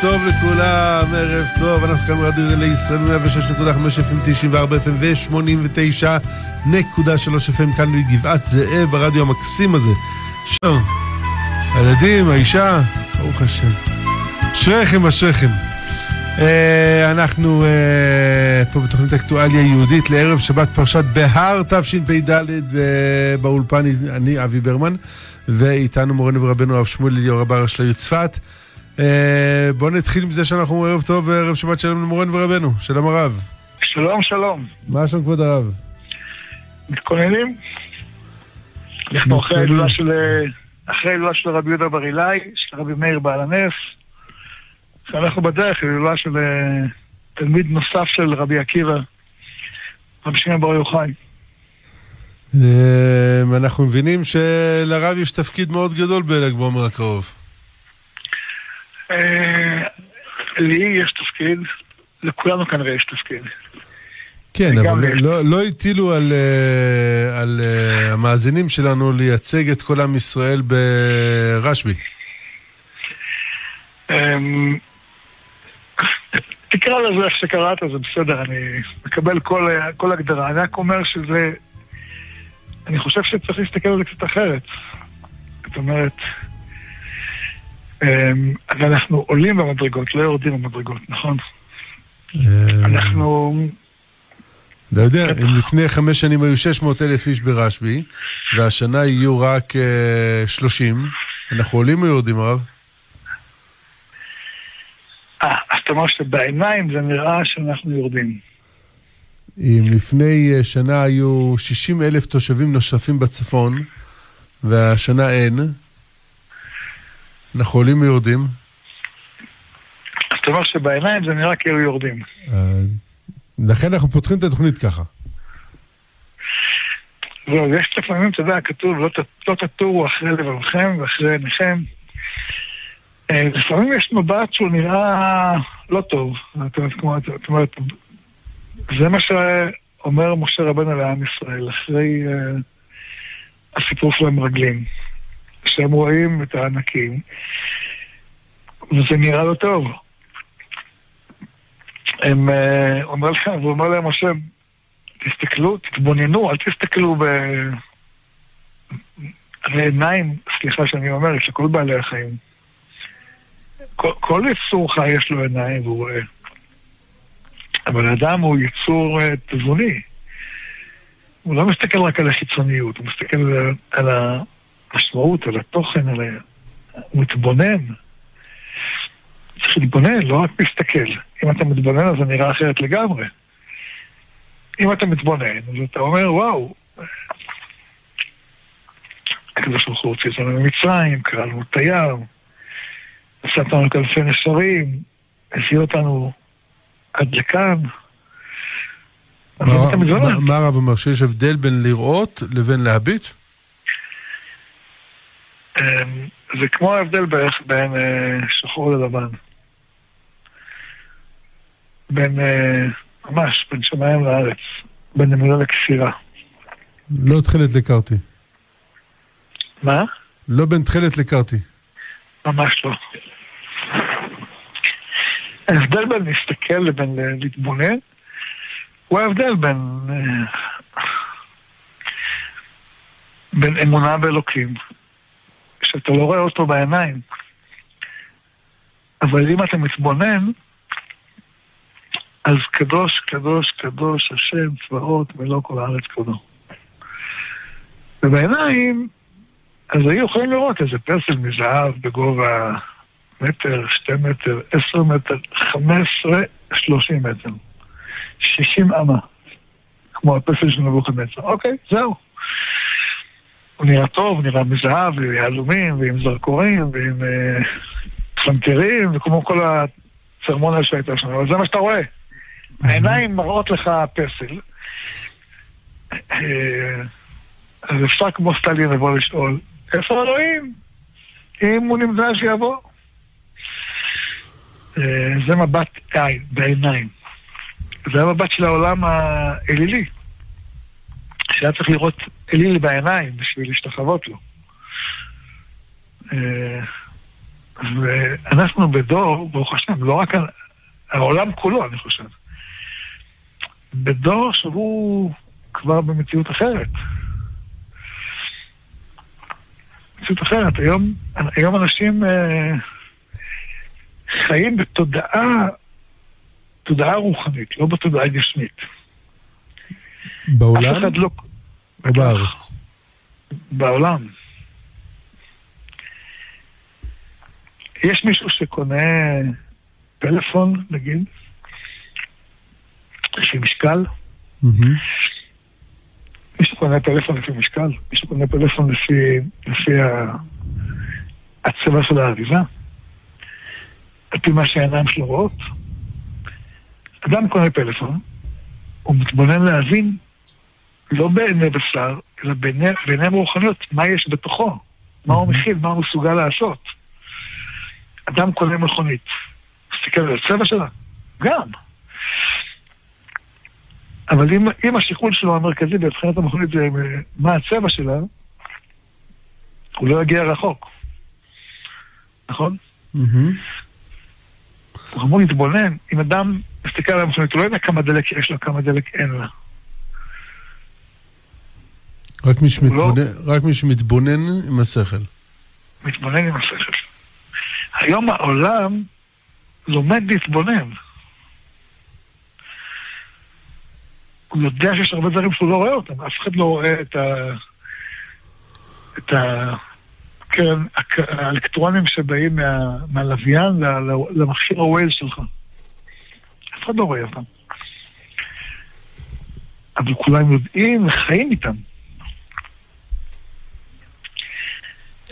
טוב לכולם, ערב טוב, אנחנו כאן ברדיו רלי ישראל 106.5 FM 94 FM ו-89.3 FM כאן בגבעת זאב, ברדיו המקסים הזה. שלום, הילדים, האישה, ברוך השם. אשריכם, אשריכם. אה, אנחנו אה, פה בתוכנית אקטואליה יהודית לערב שבת פרשת בהר תשפ"ד אה, באולפן, אני אבי ברמן, ואיתנו מורנו ורבנו הרב שמואל אליהו רב הראש לעיר צפת. אה, בואו נתחיל עם זה שאנחנו אומרים ערב טוב וערב שבת שלום למורנו ורבנו. שלום הרב. שלום, שלום. מה שלום כבוד הרב? מתכוננים? אנחנו אחרי ההילולה של... ההילולה של רבי יהודה בר אילאי, של רבי מאיר בעל הנס, שאנחנו בדרך להילולה של אה, תלמיד נוסף של רבי עקיבא, רבי שמעון בר יוחאי. אה, אנחנו מבינים שלרב יש תפקיד מאוד גדול בל"ג בעומר הקרוב. אה, לי יש תפקיד, לכולנו כנראה יש תפקיד. כן, אבל לא, לא הטילו על, אה, על אה, המאזינים שלנו לייצג את כל עם ישראל ברשב"י. אמ, תקרא לזה איך שקראת, זה בסדר, אני מקבל כל, כל הגדרה. אני רק אומר שזה... אני חושב שצריך להסתכל על זה קצת אחרת. זאת אומרת, אמ, הרי אנחנו עולים במדרגות, לא יורדים במדרגות, נכון? אה, אנחנו... לא יודע, אם לפני חמש שנים היו 600 אלף איש ברשב"י, והשנה יהיו רק אה, 30, אנחנו עולים או יורדים, הרב? אה, אז אתה אומר שבעיניים זה נראה שאנחנו יורדים. אם לפני אה, שנה היו 60 אלף תושבים נוספים בצפון, והשנה אין, אנחנו עולים או יורדים? אז אתה אומר שבעיניים זה נראה כאילו יורדים. אה, לכן אנחנו פותחים את התוכנית ככה. זהו, יש לפעמים, אתה יודע, כתוב, לא, לא תטורו אחרי לבבכם ואחרי עיניכם. אה, לפעמים יש מבט שהוא נראה לא טוב. זאת אומרת, כמו- זאת אומרת, זה מה שאומר משה רבנו לעם ישראל, אחרי אה, הסיפור של המרגלים, שהם רואים את הענקים, וזה נראה לא טוב. הם, אה, אומר להם, הוא אומר להם, משה, תסתכלו, תתבוננו, אל תסתכלו ב... הרי עיניים, סליחה שאני אומר, יש לכל בעלי החיים. כל, כל יצור חי יש לו עיניים והוא רואה. אבל האדם הוא יצור אה, תבוני. הוא לא מסתכל רק על החיצוניות, הוא מסתכל על, על המשמעות, על התוכן, על ה... הוא מתבונן. צריך להתבונן, לא רק להסתכל. אם אתה מתבונן אז זה נראה אחרת לגמרי. אם אתה מתבונן, אז אתה אומר, וואו, הקדוש ברוך הוא הוציא אותנו ממצרים, קרא לנו את הים, עשה אותנו כאלפי נשרים, הביא אותנו עד לכאן. מה הרב אומר? שיש הבדל בין לראות לבין להביט? אמ, זה כמו ההבדל בערך בין אה, שחור ללבן. בין, אה, ממש, בין שמיים לארץ. בין נמלה לכפירה. לא תכלת לקרתי. מה? לא בין תכלת לקרתי. ממש לא. ההבדל בין להסתכל לבין להתבונן הוא ההבדל בין, אה, בין אמונה באלוקים, שאתה לא רואה אותו בעיניים, אבל אם אתה מתבונן, אז קדוש, קדוש, קדוש, השם, צבאות, מלוא כל הארץ כבודו. ובעיניים, אז היו יכולים לראות איזה פסל מזהב בגובה מטר, שתי מטר, עשר מטר, חמש עשרה, שלושים מטר. שישים אמה. כמו הפסל של נבוכדנצר. אוקיי, זהו. הוא נראה טוב, הוא נראה מזהב, עם יהלומים, ועם זרקורים, ועם אה, פלנטרים, וכמו כל הצרמוניה שהייתה שם. אבל זה מה שאתה רואה. העיניים מראות לך פסל. אה, אז אפשר כמו סטלין לבוא לשאול, איפה אלוהים? אם הוא נמצא שיבוא. אה, זה מבט עין, בעיניים. זה המבט של העולם האלילי. שהיה צריך לראות אליל בעיניים בשביל להשתחוות לו. אה, ואנחנו בדור, ברוך השם, לא רק העולם כולו, אני חושב, בדור שהוא כבר במציאות אחרת. מציאות אחרת. היום, היום אנשים אה, חיים בתודעה, תודעה רוחנית, לא בתודעה גשמית. בעולם? אף אחד לא... או בארץ? בעולם. יש מישהו שקונה פלאפון, נגיד, לפי משקל. מישהו קונה פלאפון לפי משקל, מישהו קונה פלאפון לפי, לפי הצבע של האריזה, על פי מה שהעיניים שלו רואות. אדם קונה פלאפון, הוא מתבונן להבין, לא בעיני בשר, אלא בעיניהם רוחניות, מה יש בתוכו, מה הוא מכיל, מה הוא מסוגל לעשות. אדם קונה מכונית, מסתכל על הצבע שלה, גם. אבל אם, אם השיקול שלו המרכזי בבחינת המכונית זה מה הצבע שלה, הוא לא יגיע רחוק. נכון? הוא אמור להתבונן, אם אדם מסתכל על המכונית, הוא לא יודע כמה דלק יש לה, כמה דלק אין לה. רק מי, שמתבונן, לא... רק מי שמתבונן עם השכל. מתבונן עם השכל. היום העולם לומד להתבונן. הוא יודע שיש הרבה דברים שהוא לא רואה אותם, אף אחד לא רואה את ה... את ה... כן, האלקטרונים שבאים מה, מהלוויין למכשיר הווייז שלך. אף אחד לא רואה אותם. אבל כולם יודעים וחיים איתם.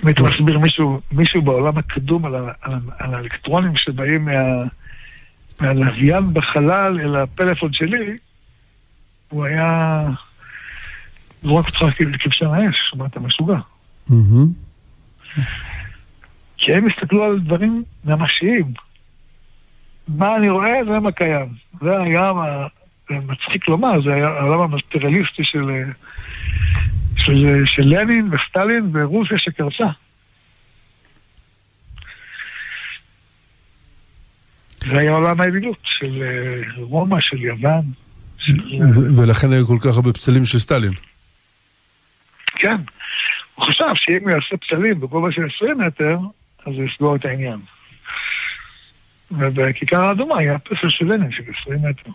אם היית מסביר מישהו, מישהו בעולם הקדום על, ה, על, על האלקטרונים שבאים מה, מהלוויין בחלל אל הפלאפון שלי, הוא היה זורק אותך לכבשן האש, מה אתה משוגע. כי הם הסתכלו על דברים ממשיים. מה אני רואה, זה מה קיים. זה היה מצחיק לומר, זה היה העולם המטריאליסטי של, של, של לנין וסטלין ורוסיה שקרסה. זה היה עולם האלילות של רומא, של יוון. ולכן היו כל כך הרבה פסלים של סטלין. כן. הוא חשב שאם הוא יעשה פסלים בגובה של 20 מטר, אז הוא יסגור את העניין. ובכיכר האדומה היה פסל של לנין של 20 מטר.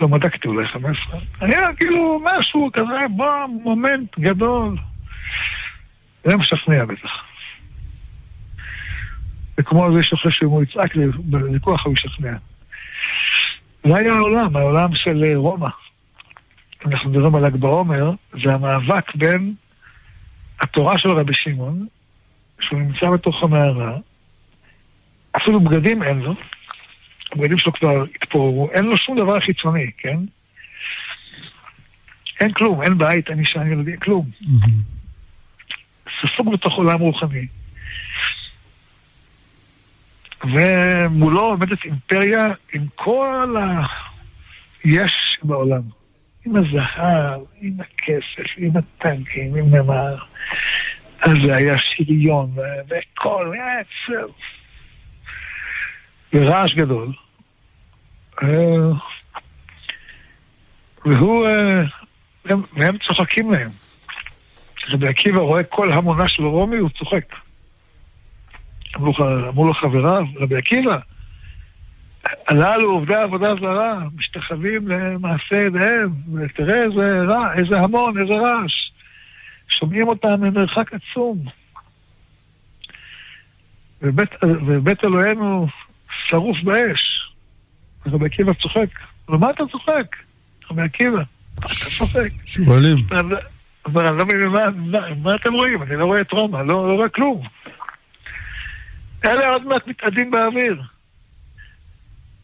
לא בדקתי אולי 15. היה כאילו משהו כזה, בוא, מומנט גדול. זה משכנע בטח. וכמו זה שחושב שאם הוא יצעק לוויכוח הוא ישכנע. זה היה העולם, העולם של אה, רומא. אנחנו מדברים על ל"ג בעומר, זה המאבק בין התורה של רבי שמעון, שהוא נמצא בתוך המערה, אפילו בגדים אין לו, הבגדים שלו כבר התפוררו, אין לו שום דבר חיצוני, כן? אין כלום, אין בית, אין אישה, אין ילדים, כלום. ספוג בתוך עולם רוחני. ומולו עומדת אימפריה עם כל ה... יש בעולם. עם הזהב, עם הכסף, עם הטנקים, עם נמר. אז זה היה שריון, עצב. ורעש גדול. אה, והוא, אה, והם צוחקים להם. כשרבי עקיבא רואה כל המונה של רומי, הוא צוחק. אמרו לו חבריו, רבי עקיבא, הללו עובדי עבודה זרה, משתחווים למעשה ידיהם, ותראה איזה רע, איזה המון, איזה רעש. שומעים אותם ממרחק עצום. ובית, ובית אלוהינו שרוף באש. רבי עקיבא צוחק. ומה אתה צוחק? רבי עקיבא, אתה צוחק. שואלים. אבל אני לא מבין, מה אתם רואים? אני לא רואה את רומא, לא, לא רואה כלום. אלה עוד מעט מתאדים באוויר.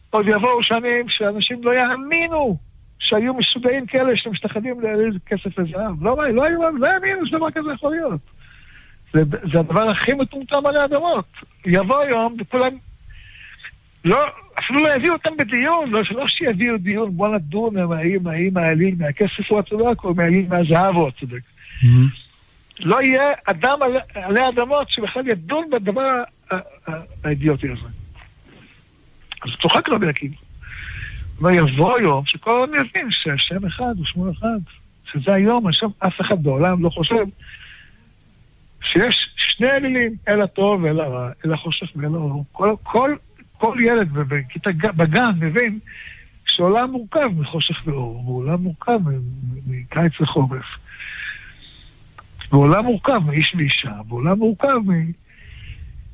עוד יבואו שנים שאנשים לא יאמינו שהיו משוגעים כאלה שמשתחדים לאיזה כסף וזהב. לא, לא, לא, לא יאמינו שדבר כזה יכול להיות. זה, זה הדבר הכי מטומטם על האדמות. יבוא יום וכולם... לא, אפילו לא יביאו אותם בדיון, לא, לא שיביאו דיון, בוא נדון האם, האם האליל מהכסף הוא הצודק או מהאליל מהזהב הוא הצודק. לא יהיה אדם עלי אדמות שבכלל ידון בדבר האידיוטי הזה. אז צוחק רבי עקיבא. ויבוא יום שכל העולם יבין שהשם אחד הוא שמואל אחד. שזה היום, עכשיו אף אחד בעולם לא חושב שיש שני אלילים, אל הטוב ואל הרע, אל החושך ואל האור. כל, כל, כל ילד בכיתה, בגן מבין שעולם מורכב מחושך ואור, ועולם מורכב מקיץ וחורף. ועולם מורכב מאיש ואישה, ועולם מורכב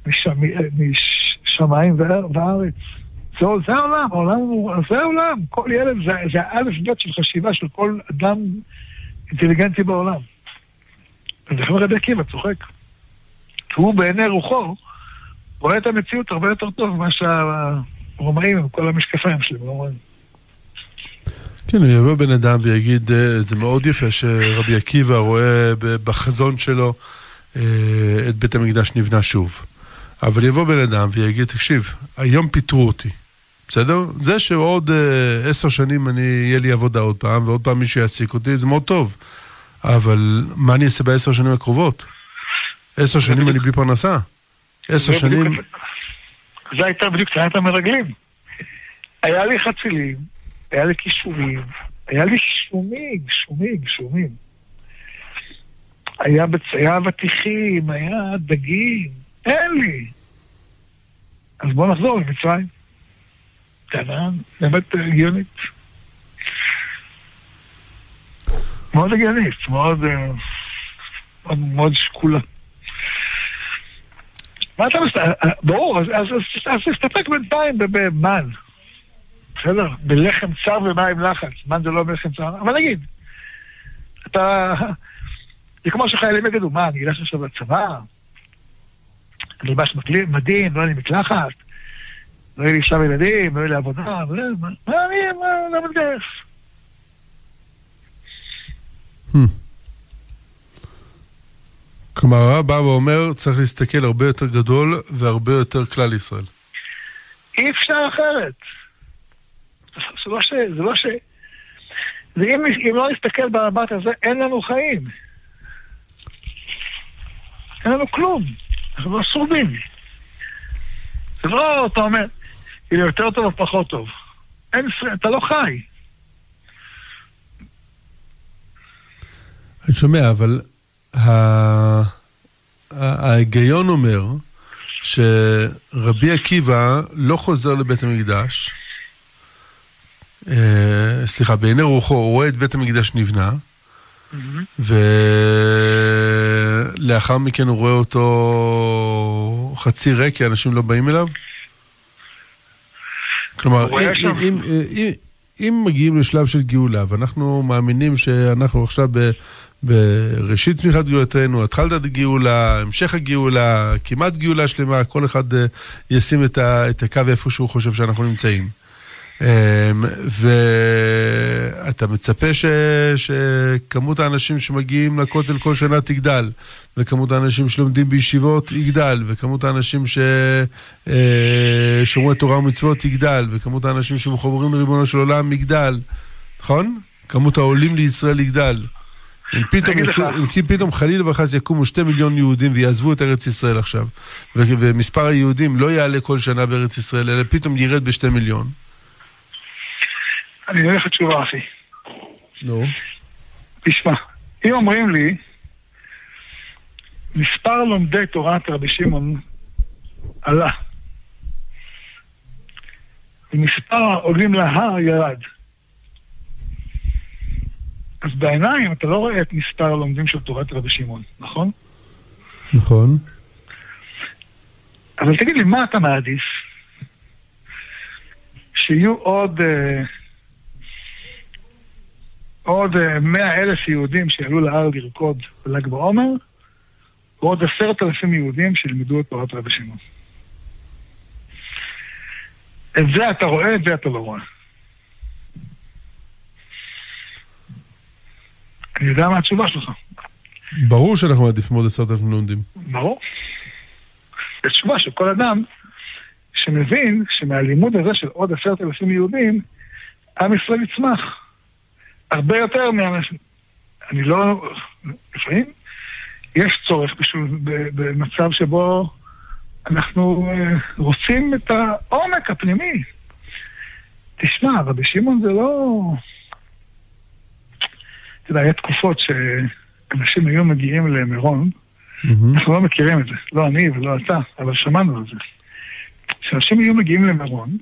משמיים וארץ. זה, זה העולם, העולם זה העולם. כל ילד, זה, זה האלף בית של חשיבה של כל אדם אינטליגנטי בעולם. ולכן רבי עקיבא צוחק. הוא בעיני רוחו רואה את המציאות הרבה יותר טוב ממה שהרומאים עם כל המשקפיים שלהם אומרים. כן, הוא יבוא בן אדם ויגיד, אה, זה מאוד יפה שרבי עקיבא רואה בחזון שלו אה, את בית המקדש נבנה שוב. אבל יבוא בן אדם ויגיד, תקשיב, היום פיטרו אותי. בסדר? זה שעוד אה, עשר שנים אני, יהיה לי עבודה עוד פעם, ועוד פעם מישהו יעסיק אותי, זה מאוד טוב. אבל מה אני אעשה בעשר שנים הקרובות? עשר שנים אני בלי פרנסה. עשר שנים... זה הייתה בדיוק טענת המרגלים. היה לי חצילים, היה לי כישורים, היה לי שומים, שומים, שומים. היה, בצ... היה אבטיחים, היה דגים, אין לי. אז בואו נחזור למצרים. טענה באמת הגיונית. מאוד הגיונית, מאוד, אה, מאוד, מאוד שקולה. מה אתה מסתכל? אה, ברור, אז, תסתפק בינתיים במן. בסדר? בלחם צר ומים לחץ. מן זה לא בלחם צר, אבל נגיד, אתה... זה כמו שחיילים יגידו, מה, אני אלך עכשיו לצבא? אני אלבש מדהים, לא יהיה לי מקלחת, לא יהיה לי שם ילדים, לא יהיה לי עבודה, מה אני, מה, לא מתגייס? כלומר, הרב בא ואומר, צריך להסתכל הרבה יותר גדול והרבה יותר כלל ישראל. אי אפשר אחרת. זה לא ש... זה לא ש... ואם אם לא נסתכל במבט הזה, אין לנו חיים. אין לנו כלום. אנחנו לא שורדים. זה לא, אתה אומר, אם יותר טוב או פחות טוב. אין, אתה לא חי. אני שומע, אבל ההיגיון אומר שרבי עקיבא לא חוזר לבית המקדש, אה, סליחה, בעיני רוחו הוא רואה את בית המקדש נבנה, ולאחר מכן הוא רואה אותו חצי ריק, כי אנשים לא באים אליו? כלומר, אם, אם, אם, אם, אם מגיעים לשלב של גאולה, ואנחנו מאמינים שאנחנו עכשיו ב... בראשית צמיחת גאולתנו, התחלת הגאולה, המשך הגאולה, כמעט גאולה שלמה, כל אחד אה, ישים את, ה, את הקו איפה שהוא חושב שאנחנו נמצאים. אמ, ואתה מצפה ש, שכמות האנשים שמגיעים לכותל כל שנה תגדל, וכמות האנשים שלומדים בישיבות יגדל, וכמות האנשים ששומרי אה, תורה ומצוות יגדל, וכמות האנשים שמחוברים לריבונו של עולם יגדל, נכון? כמות העולים לישראל יגדל. אם פתאום, אם פתאום חלילה וחס יקומו שתי מיליון יהודים ויעזבו את ארץ ישראל עכשיו, ומספר היהודים לא יעלה כל שנה בארץ ישראל, אלא פתאום ירד בשתי מיליון. אני אוהב את תשובה, אחי. נו. תשמע, אם אומרים לי, מספר לומדי תורת רבי שמעון עלה, ומספר העולים להר ירד. אז בעיניים אתה לא רואה את מספר הלומדים של תורת רבי שמעון, נכון? נכון. אבל תגיד לי, מה אתה מעדיף? שיהיו עוד... Uh, עוד אה, מאה אלף יהודים שיעלו להר לרקוד בל"ג בעומר, ועוד עשרת אלפים יהודים שילמדו את תורת רבי שמעון. את זה אתה רואה, את זה אתה לא רואה. אני יודע מה התשובה שלך. ברור שאנחנו מעדיפים עוד עשרת אלפים לומדים. ברור. זו תשובה של כל אדם שמבין שמהלימוד הזה של עוד עשרת אלפים יהודים, עם ישראל יצמח. הרבה יותר מאנשים. אני לא... לפעמים יש צורך בשביל, במצב שבו אנחנו אה, רוצים את העומק הפנימי. תשמע, רבי שמעון זה לא... אתה יודע, היה תקופות שאנשים היו מגיעים למירון, אנחנו לא מכירים את זה, לא אני ולא אתה, אבל שמענו על זה. שאנשים היו מגיעים למירון,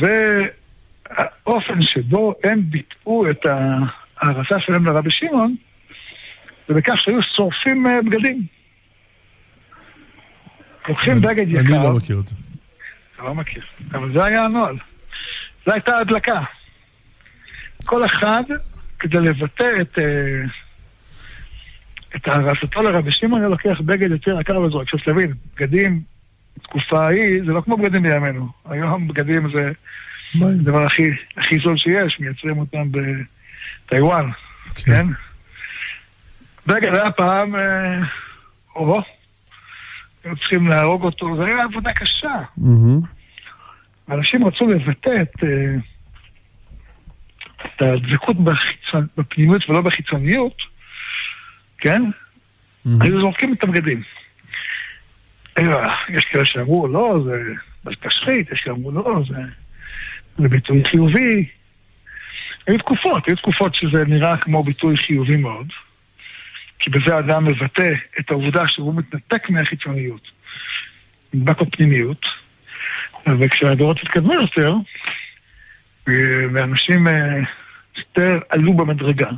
והאופן שבו הם ביטאו את ההערצה שלהם לרבי שמעון, זה בכך שהיו שורפים אה, בגדים. לוקחים בגד יקר. אני לא מכיר את זה. אתה לא מכיר, אבל זה היה הנוהל. זו הייתה הדלקה. כל אחד, כדי לבטא את, אה, את הערסתו לרבי שמעון, היה לוקח בגד יותר יקר וזרוק. עכשיו תבין, בגדים בתקופה ההיא זה לא כמו בגדים בימינו. היום בגדים זה הדבר הכי, הכי זול שיש, מייצרים אותם בטיוואן, כן? כן? בגד היה פעם, אה, או, היו צריכים להרוג אותו, זו הייתה עבודה קשה. אנשים רצו לבטא את, אה, את הדבקות בחיצון, בפנימיות ולא בחיצוניות, כן? היו זורקים את הבגדים. יש כאלה שאמרו, לא, זה תשחית, יש כאלה שאמרו, לא, זה, זה ביטוי חיובי. היו תקופות, היו תקופות שזה נראה כמו ביטוי חיובי מאוד. כי בזה אדם מבטא את העובדה שהוא מתנתק מהחיצוניות, נדבק בפנימיות, וכשהדורות התקדמו יותר, ואנשים אה, יותר עלו במדרגה,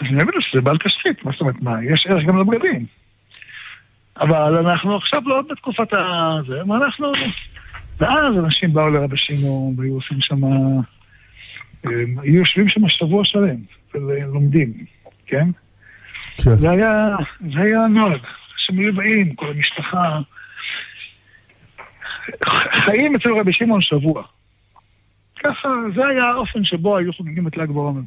אז אני אגיד שזה בעל תשחית, מה זאת אומרת, מה, יש ערך גם לבגדים. אבל אנחנו עכשיו לא עוד בתקופת הזה, ואנחנו... ואז אנשים באו לרבי שמעון והיו עושים שם... אה, היו יושבים שם שבוע שלם ולומדים, כן? כן. זה היה, זה היה הנוהג, שהם היו באים, כל המשפחה. חיים אצל רבי שמעון שבוע. ככה, זה היה האופן שבו היו חוגגים את ל"ג בעומר.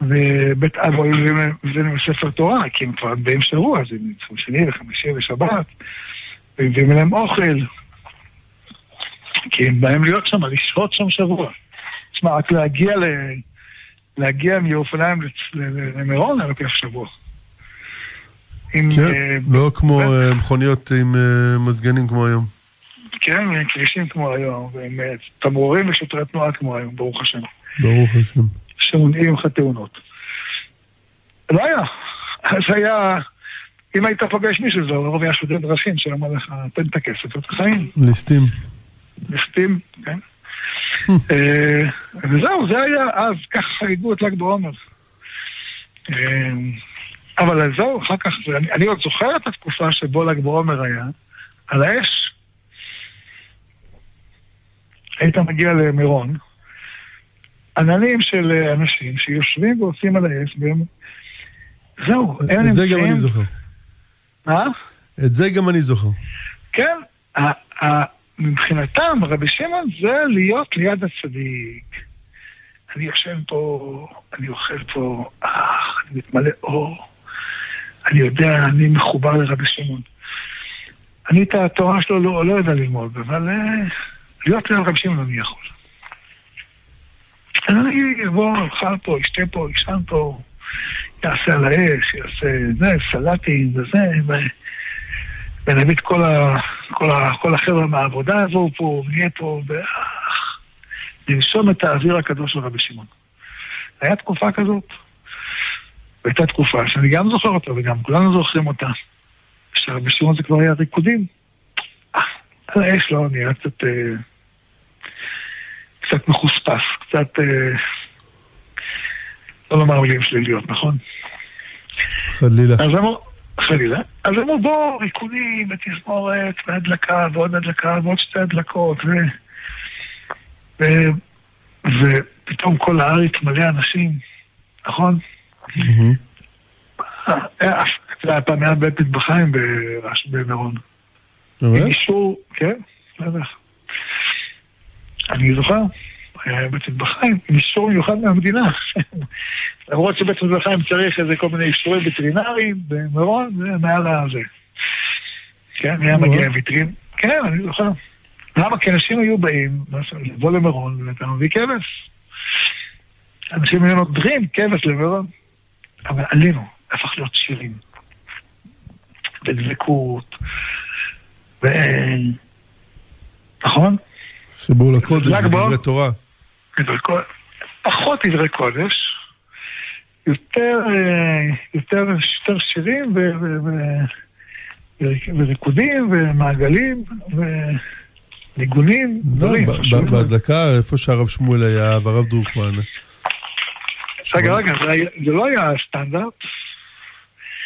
ובית אבו היו מביאים לספר תורה, כי הם כבר באים שבוע, אז הם יצאו שני וחמישי ושבת, ומביאים להם אוכל, כי הם באים להיות שם, לשהות שם שבוע. תשמע, רק להגיע ל... להגיע מירושלים למירון היה לוקח שבוע. כן, אה, לא כמו אה, מכוניות עם אה, מזגנים כמו היום. כן, עם כבישים כמו היום, ועם תמרורים ושוטרי תנועה כמו היום, ברוך השם. ברוך השם. שמונעים לך תאונות. לא היה. אז היה, אם היית פוגש מישהו, זה לרוב היה שוטר דרכים שאמר לך, תן את הכסף, את החיים. ליסטים. ליסטים, כן. אה, וזהו, זה היה אז, ככה חגגו את ל"ג בעומר. אה, אבל זהו, אחר כך, אני, עוד זוכר את התקופה שבו ל"ג בעומר היה, על האש. היית מגיע למירון, עננים של אנשים שיושבים ועושים על האש, והם... זהו, הם נמצאים... את זה גם אני זוכר. מה? את זה גם אני זוכר. כן, מבחינתם, רבי שמעון זה להיות ליד הצדיק. אני יושן פה, אני אוכל פה, אה, אני מתמלא אור. אני יודע, אני מחובר לרבי שמעון. אני את התורה שלו לא, לא יודע ללמוד, אבל uh, להיות ליד רבי שמעון אני יכול. אז אני אבוא, אוכל פה, אשתה פה, אשן פה, יעשה על האש, יעשה זה, סלטים וזה, ונביא את כל, כל, כל החבר'ה מהעבודה יבואו פה, ונהיה פה, ולנשום את האוויר הקדוש של רבי שמעון. הייתה תקופה כזאת. והייתה תקופה שאני גם זוכר אותה, וגם כולנו זוכרים אותה. שרבי שמעון זה כבר היה ריקודים. על האש לא נראה קצת... אה, קצת מחוספס, קצת... אה, לא לומר מילים שליליות, נכון? חלילה. אז אמרו, חלילה. אז אמרו, בואו, ריקונים ותזמורת והדלקה ועוד הדלקה ועוד שתי הדלקות ו... ו... ופתאום כל הארץ התמלא אנשים, נכון? אה, זה היה פעם היה בית מטבחיים במירון. עם אישור, כן, יודע. אני זוכר, בית מטבחיים עם אישור מיוחד מהמדינה. למרות שבית מטבחיים צריך איזה כל מיני אישורים וטרינריים, במירון זה מעל הזה. כן, היה מגיע ויטרין. כן, אני זוכר. למה? כי אנשים היו באים, לבוא למירון, ואתה מביא כבש. אנשים היו נודרים כבש למירון. אבל עלינו, הפך להיות שירים. בדבקות, ו... נכון? חיבור לקודש, דברי תורה. פחות דברי קודש, יותר, אה, יותר, יותר שירים ו, ו, ו, וריקודים ומעגלים וניגונים. לא, בהדלקה, איפה שהרב שמואל היה והרב דרוקמן. רגע, רגע, זה לא היה סטנדרט.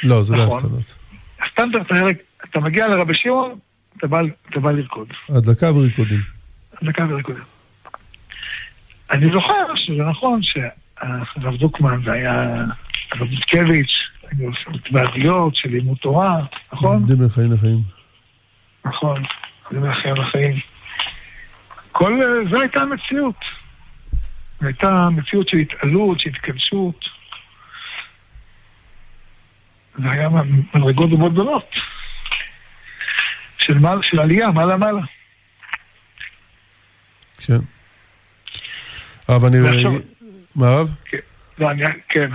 לא, זה לא נכון. סטנדרט. הסטנדרט היה, אתה מגיע לרבי שמעון, אתה בא לרקוד. הדלקה וריקודים. הדלקה וריקודים. אני זוכר שזה נכון שהרב דרוקמן זה היה הרב דודקביץ', היו התוועדיות של לימוד תורה, נכון? עובדים לחיים לחיים. נכון, עובדים לחיים לחיים. כל זה הייתה המציאות. זו הייתה מציאות של התעלות, של התכנסות. זה היה מדרגות מאוד גדולות. של, מעל, של עלייה, מעלה מעלה. כן. הרב, אני... מה הרב? כן. לא, אני... כן.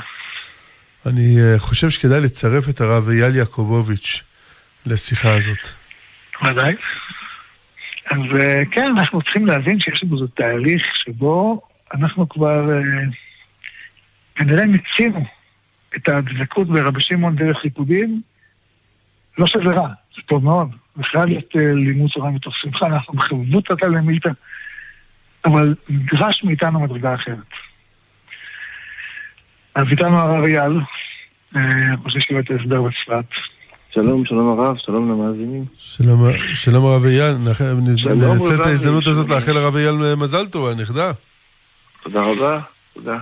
אני אה, חושב שכדאי לצרף את הרב אייל יעקובוביץ' לשיחה הזאת. ודאי. אז אה, כן, אנחנו צריכים להבין שיש לנו תהליך שבו אנחנו כבר אה, כנראה מיצינו את הדבקות ברבי שמעון דרך ריקודים. לא שזה רע, זה טוב מאוד. זה חייב להיות לימוד תורה מתוך שמחה, אנחנו בחברותא למילתא, אבל נדרש מאיתנו מדרגה אחרת. אז איתנו הרב אייל, אה, ראש ישיבת ההסדר בצפת. שלום, שלום הרב, שלום למאזינים. שלום הרב אייל, ננצל את ההזדמנות הזאת לאחל לרב אייל מזל טוב, הנכדה. תודה רבה, תודה.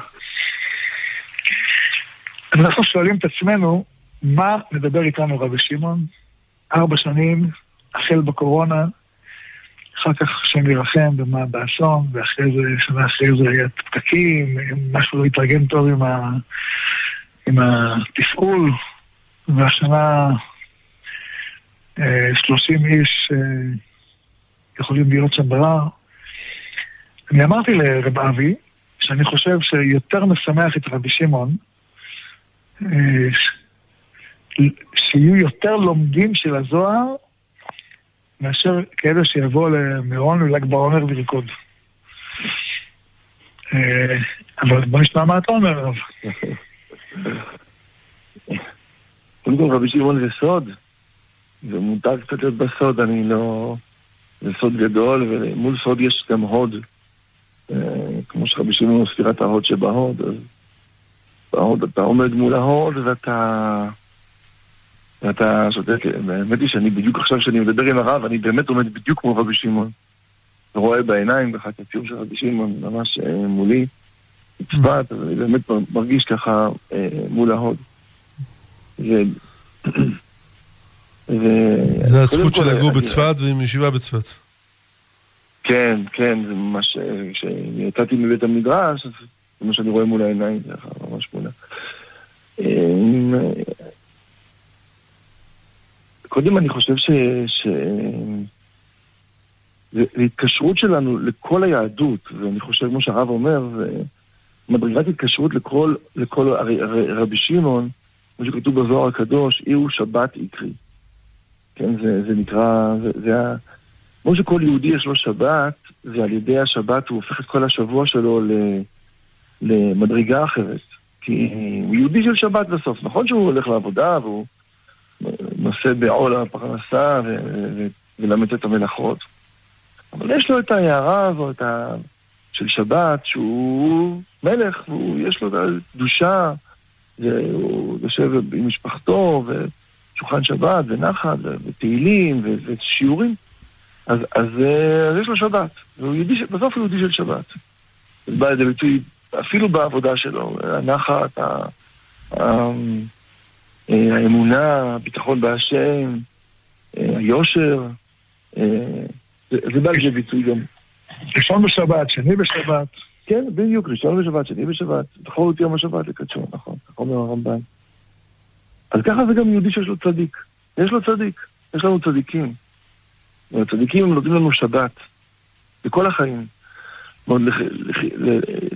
אנחנו שואלים את עצמנו, מה מדבר איתנו רבי שמעון? ארבע שנים, החל בקורונה, אחר כך השם ירחם במה באסון, ואחרי זה, שנה אחרי זה היה פתקים, משהו לא התארגן טוב עם, ה, עם התפעול, והשנה אה, שלושים איש אה, יכולים להיות שם ברער. אני אמרתי לרב אבי, שאני חושב שיותר משמח את רבי שמעון, אה, שיהיו יותר לומדים של הזוהר מאשר כאלה שיבואו למירון ול"ג בעומר ולרקוד. אה, אבל בוא נשמע מה אתה אומר עליו. קודם כל רבי שמעון זה סוד, ומותר קצת להיות בסוד, אני לא... זה סוד גדול, ומול סוד יש גם הוד. אה, כמו שרבי שמעון הוא ספירת ההוד שבהוד, אז בהוד אתה עומד מול ההוד ואתה... ואתה שותק, האמת היא שאני בדיוק עכשיו כשאני מדבר עם הרב, אני באמת עומד בדיוק כמו רבי שמעון. רואה בעיניים ככה את הציור של רבי שמעון ממש אה, מולי, בצפת, אז אני באמת מרגיש ככה אה, מול ההוד. ו... זה הזכות של לגור בצפת ועם ישיבה בצפת. כן, כן, זה ממש, אה, כשיצאתי מבית המדרש, זה מה שאני רואה מול העיניים, ככה, ממש מולה. קודם אני חושב ש... ש... זה התקשרות שלנו לכל היהדות, ואני חושב, כמו שהרב אומר, מדרגת התקשרות לכל, לכל הרי, הרי, רבי שמעון, כמו שכתוב בזוהר הקדוש, אי הוא שבת יקרי. כן, זה, זה נקרא, זה, זה ה... כמו שכל יהודי יש לו שבת, ועל ידי השבת הוא הופך את כל השבוע שלו ל, למדרגה אחרת. כי הוא יהודי של שבת בסוף. נכון שהוא הולך לעבודה והוא נושא בעול הפרנסה ולמד את המלאכות. אבל יש לו את ההערה הזאת ה... של שבת, שהוא מלך, ויש לו את הקדושה, והוא יושב עם משפחתו, ושולחן שבת, ונחת, ותהילים, ושיעורים. אז, אז, אז יש לו שבת, ובסוף הוא יהודי של שבת. זה בא לידי ביטוי אפילו בעבודה שלו, הנחת, אה, האמונה, הביטחון בהשם, אה, היושר, אה, זה בא לידי ביטוי גם. ראשון בשבת, שני בשבת. כן, בדיוק, ראשון בשבת, שני בשבת. זכור את יום השבת לקדשו, נכון, כך אומר הרמב"ן. אז ככה זה גם יהודי שיש לו צדיק. יש לו צדיק, יש לנו צדיקים. והצדיקים נותנים לנו שבת. בכל החיים.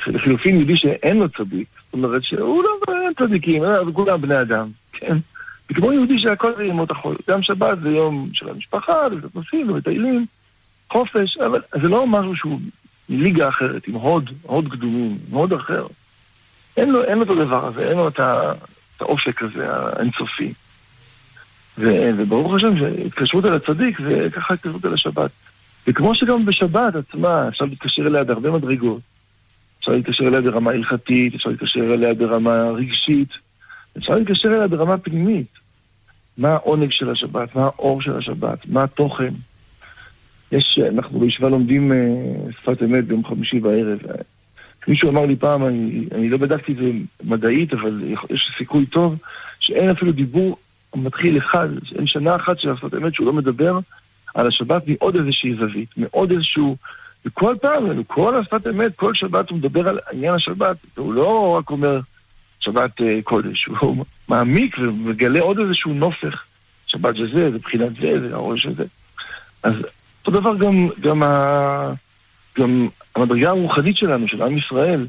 לחילופין יהודי שאין לו צדיק, זאת אומרת שהוא לא צדיקים, כולם בני אדם. כן? וכמו יהודי שהכל זה ימות החול. גם שבת זה יום של המשפחה, וקצת נוסעים ומטיילים, חופש, אבל זה לא משהו שהוא מליגה אחרת, עם הוד, הוד קדומים, עם הוד אחר. אין לו, אין לו את הדבר הזה, אין לו את, ה, את האופק הזה, האינסופי. וברוך השם שהתקשרות אל הצדיק זה ככה התקשרות אל השבת. וכמו שגם בשבת עצמה אפשר להתקשר אליה בהרבה מדרגות. אפשר להתקשר אליה ברמה הלכתית, אפשר להתקשר אליה ברמה רגשית, אפשר להתקשר אליה ברמה פנימית. מה העונג של השבת, מה האור של השבת, מה התוכן. יש, אנחנו בישיבה לומדים uh, שפת אמת ביום חמישי בערב. מישהו אמר לי פעם, אני, אני לא בדקתי את זה מדעית, אבל יש סיכוי טוב, שאין אפילו דיבור מתחיל אחד, אין שנה אחת של שפת אמת שהוא לא מדבר על השבת מעוד איזושהי זווית, מעוד איזשהו... וכל פעם, כל השפת אמת, כל שבת הוא מדבר על עניין השבת, הוא לא רק אומר שבת uh, קודש, הוא מעמיק ומגלה עוד איזשהו נופך. שבת זה זה, זה בחינת זה, זה הראש הזה. אז אותו דבר גם, גם, ה, גם המדרגה הרוחנית שלנו, של עם ישראל,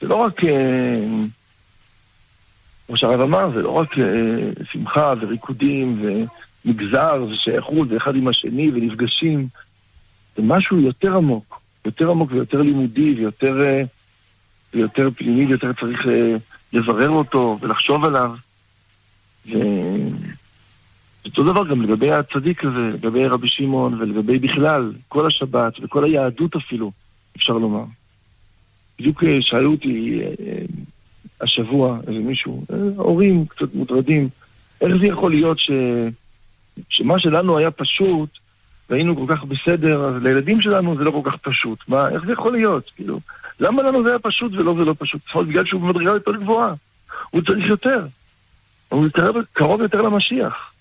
זה לא רק, אה, כמו שהרב אמר, זה לא רק אה, שמחה וריקודים ומגזר ושייכות אחד עם השני ונפגשים, זה משהו יותר עמוק, יותר עמוק ויותר לימודי ויותר, אה, ויותר פנימי ויותר צריך לברר אותו ולחשוב עליו. ו... אותו דבר גם לגבי הצדיק הזה, לגבי רבי שמעון ולגבי בכלל, כל השבת וכל היהדות אפילו, אפשר לומר. בדיוק אה, שאלו אותי אה, השבוע איזה מישהו, אה, הורים קצת מוטרדים, איך זה יכול להיות ש... שמה שלנו היה פשוט והיינו כל כך בסדר, אז לילדים שלנו זה לא כל כך פשוט. מה, איך זה יכול להיות? כאילו, למה לנו זה היה פשוט ולא זה לא פשוט? לפחות בגלל שהוא במדרגה יותר גבוהה. הוא צריך יותר. הוא קרוב, קרוב יותר למשיח.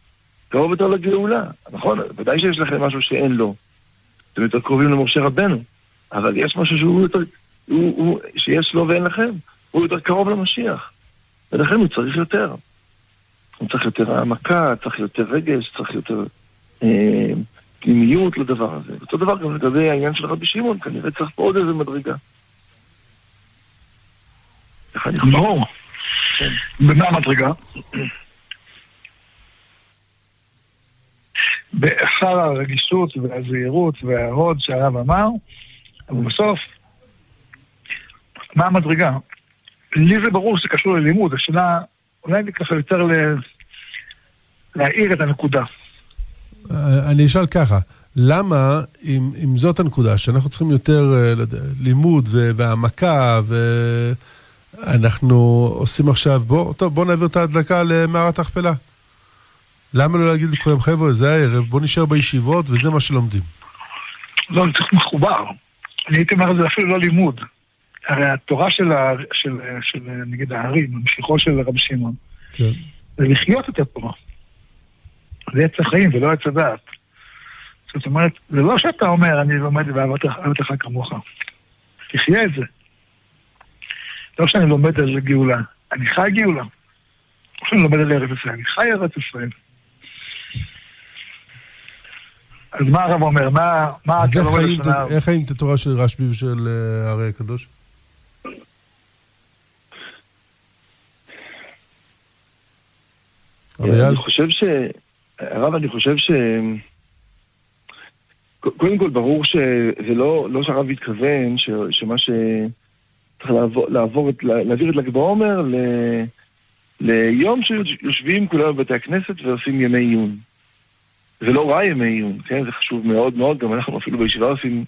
קרוב יותר לגאולה. נכון, ודאי שיש לכם משהו שאין לו. אתם יותר קרובים למשה רבנו, אבל יש משהו שהוא יותר, הוא, הוא, שיש לו ואין לכם. הוא יותר קרוב למשיח. ולכן הוא צריך יותר. הוא צריך יותר העמקה, צריך יותר רגש, צריך יותר אה, פנימיות לדבר הזה. אותו דבר גם לגבי העניין של רבי שמעון, כנראה צריך פה עוד איזה מדרגה. ברור. כן. במה המדרגה? באחר הרגישות והזהירות וההוד שהרב אמר, אבל בסוף, מה המדרגה? לי זה ברור שזה קשור ללימוד, השאלה, אולי אני ככה יותר ל... להאיר את הנקודה. אני אשאל ככה, למה, אם, אם זאת הנקודה, שאנחנו צריכים יותר uh, לימוד והעמקה, ואנחנו עושים עכשיו, בוא, טוב, בוא נעביר את ההדלקה למערת הכפלה. למה לא להגיד לכולם, חבר'ה, זה הערב, בואו נשאר בישיבות וזה מה שלומדים? לא, זה צריך מחובר. אני הייתי אומר, זה אפילו לא לימוד. הרי התורה של, ה, של, של, של נגיד הערים, המשיכו של רבי שמעון, כן. זה לחיות את התורה. זה עץ החיים ולא עץ הדעת. זאת אומרת, זה לא שאתה אומר, אני לומד ואהבת לך כמוך. תחיה את זה. לא שאני לומד על גאולה, אני חי גאולה. לא שאני לומד על ארץ ישראל, אני חי ארץ ישראל. אז מה הרב אומר? מה, מה אז איך חיים, איך חיים את התורה של רשב"י ושל uh, הרי הקדוש? אני חושב ש... הרב, אני חושב ש... קודם כל, ברור שזה לא, לא שהרב התכוון, ש, שמה ש... צריך לעבור, לעבור את, להעביר את ל"ג בעומר ל... ליום שיושבים כולם בבתי הכנסת ועושים ימי עיון. זה לא רע ימי עיון, כן? זה חשוב מאוד מאוד, גם אנחנו אפילו בישיבה עושים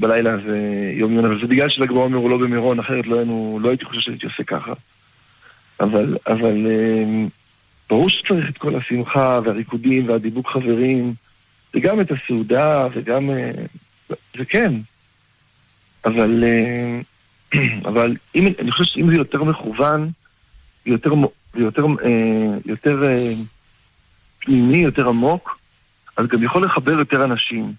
בלילה הזה יום עיון, אבל זה בגלל של"ג בעומר הוא לא במירון, אחרת לא, היינו, לא הייתי חושב שהייתי עושה ככה. אבל, אבל אה, ברור שצריך את כל השמחה והריקודים והדיבוק חברים, וגם את הסעודה, וגם... אה, זה כן. אבל, אה, אבל אם, אני חושב שאם זה יותר מכוון, יותר, יותר, יותר פנימי, יותר עמוק, אז גם יכול לחבר יותר אנשים.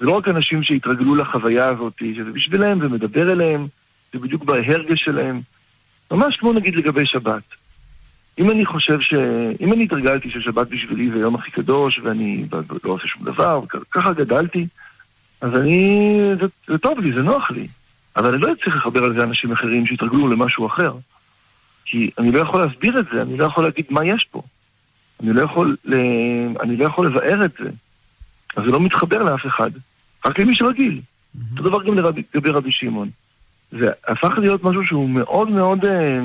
זה לא רק אנשים שהתרגלו לחוויה הזאת, שזה בשבילם ומדבר אליהם, זה בדיוק בהרגש שלהם. ממש כמו נגיד לגבי שבת. אם אני חושב ש... אם אני התרגלתי ששבת בשבילי זה היום הכי קדוש, ואני לא עושה שום דבר, וככה גדלתי, אז אני... זה, זה טוב לי, זה נוח לי. אבל אני לא אצליח לחבר על זה אנשים אחרים שהתרגלו למשהו אחר. כי אני לא יכול להסביר את זה, אני לא יכול להגיד מה יש פה. אני לא יכול, אני לא יכול לבאר את זה. אז זה לא מתחבר לאף אחד, רק למי שרגיל. אותו דבר גם לגבי רבי שמעון. זה הפך להיות משהו שהוא מאוד מאוד, אה,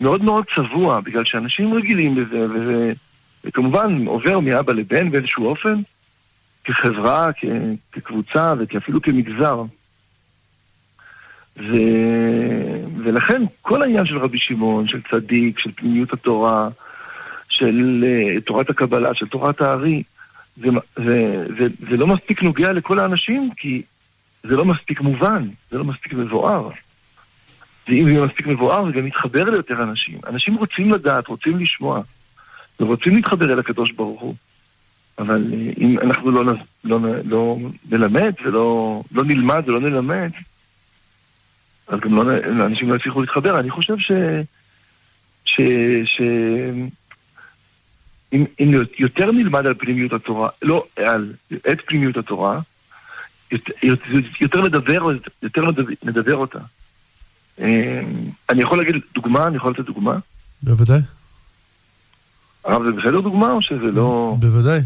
מאוד מאוד צבוע, בגלל שאנשים רגילים לזה, וזה וכמובן עובר מאבא לבן באיזשהו אופן, כחברה, כ, כקבוצה ואפילו כמגזר. ו... ולכן כל העניין של רבי שמעון, של צדיק, של פנימיות התורה, של uh, תורת הקבלה, של תורת הארי, זה, זה, זה, זה לא מספיק נוגע לכל האנשים, כי זה לא מספיק מובן, זה לא מספיק מבואר. ואם זה מספיק מבואר, זה גם מתחבר ליותר אנשים. אנשים רוצים לדעת, רוצים לשמוע, ורוצים להתחבר אל הקדוש ברוך הוא. אבל אה, אם אנחנו לא, לא, לא נלמד ולא לא נלמד ולא נלמד, אז גם לא, אנשים לא יצליחו להתחבר. אני חושב ש... ש... ש... אם, אם יותר נלמד על פנימיות התורה, לא על את פנימיות התורה, יותר, יותר נדבר, יותר נדבר אותה. אה, אני יכול להגיד דוגמה, אני יכול לתת דוגמה? בוודאי. הרב, זה בסדר דוגמה או שזה לא... בוודאי.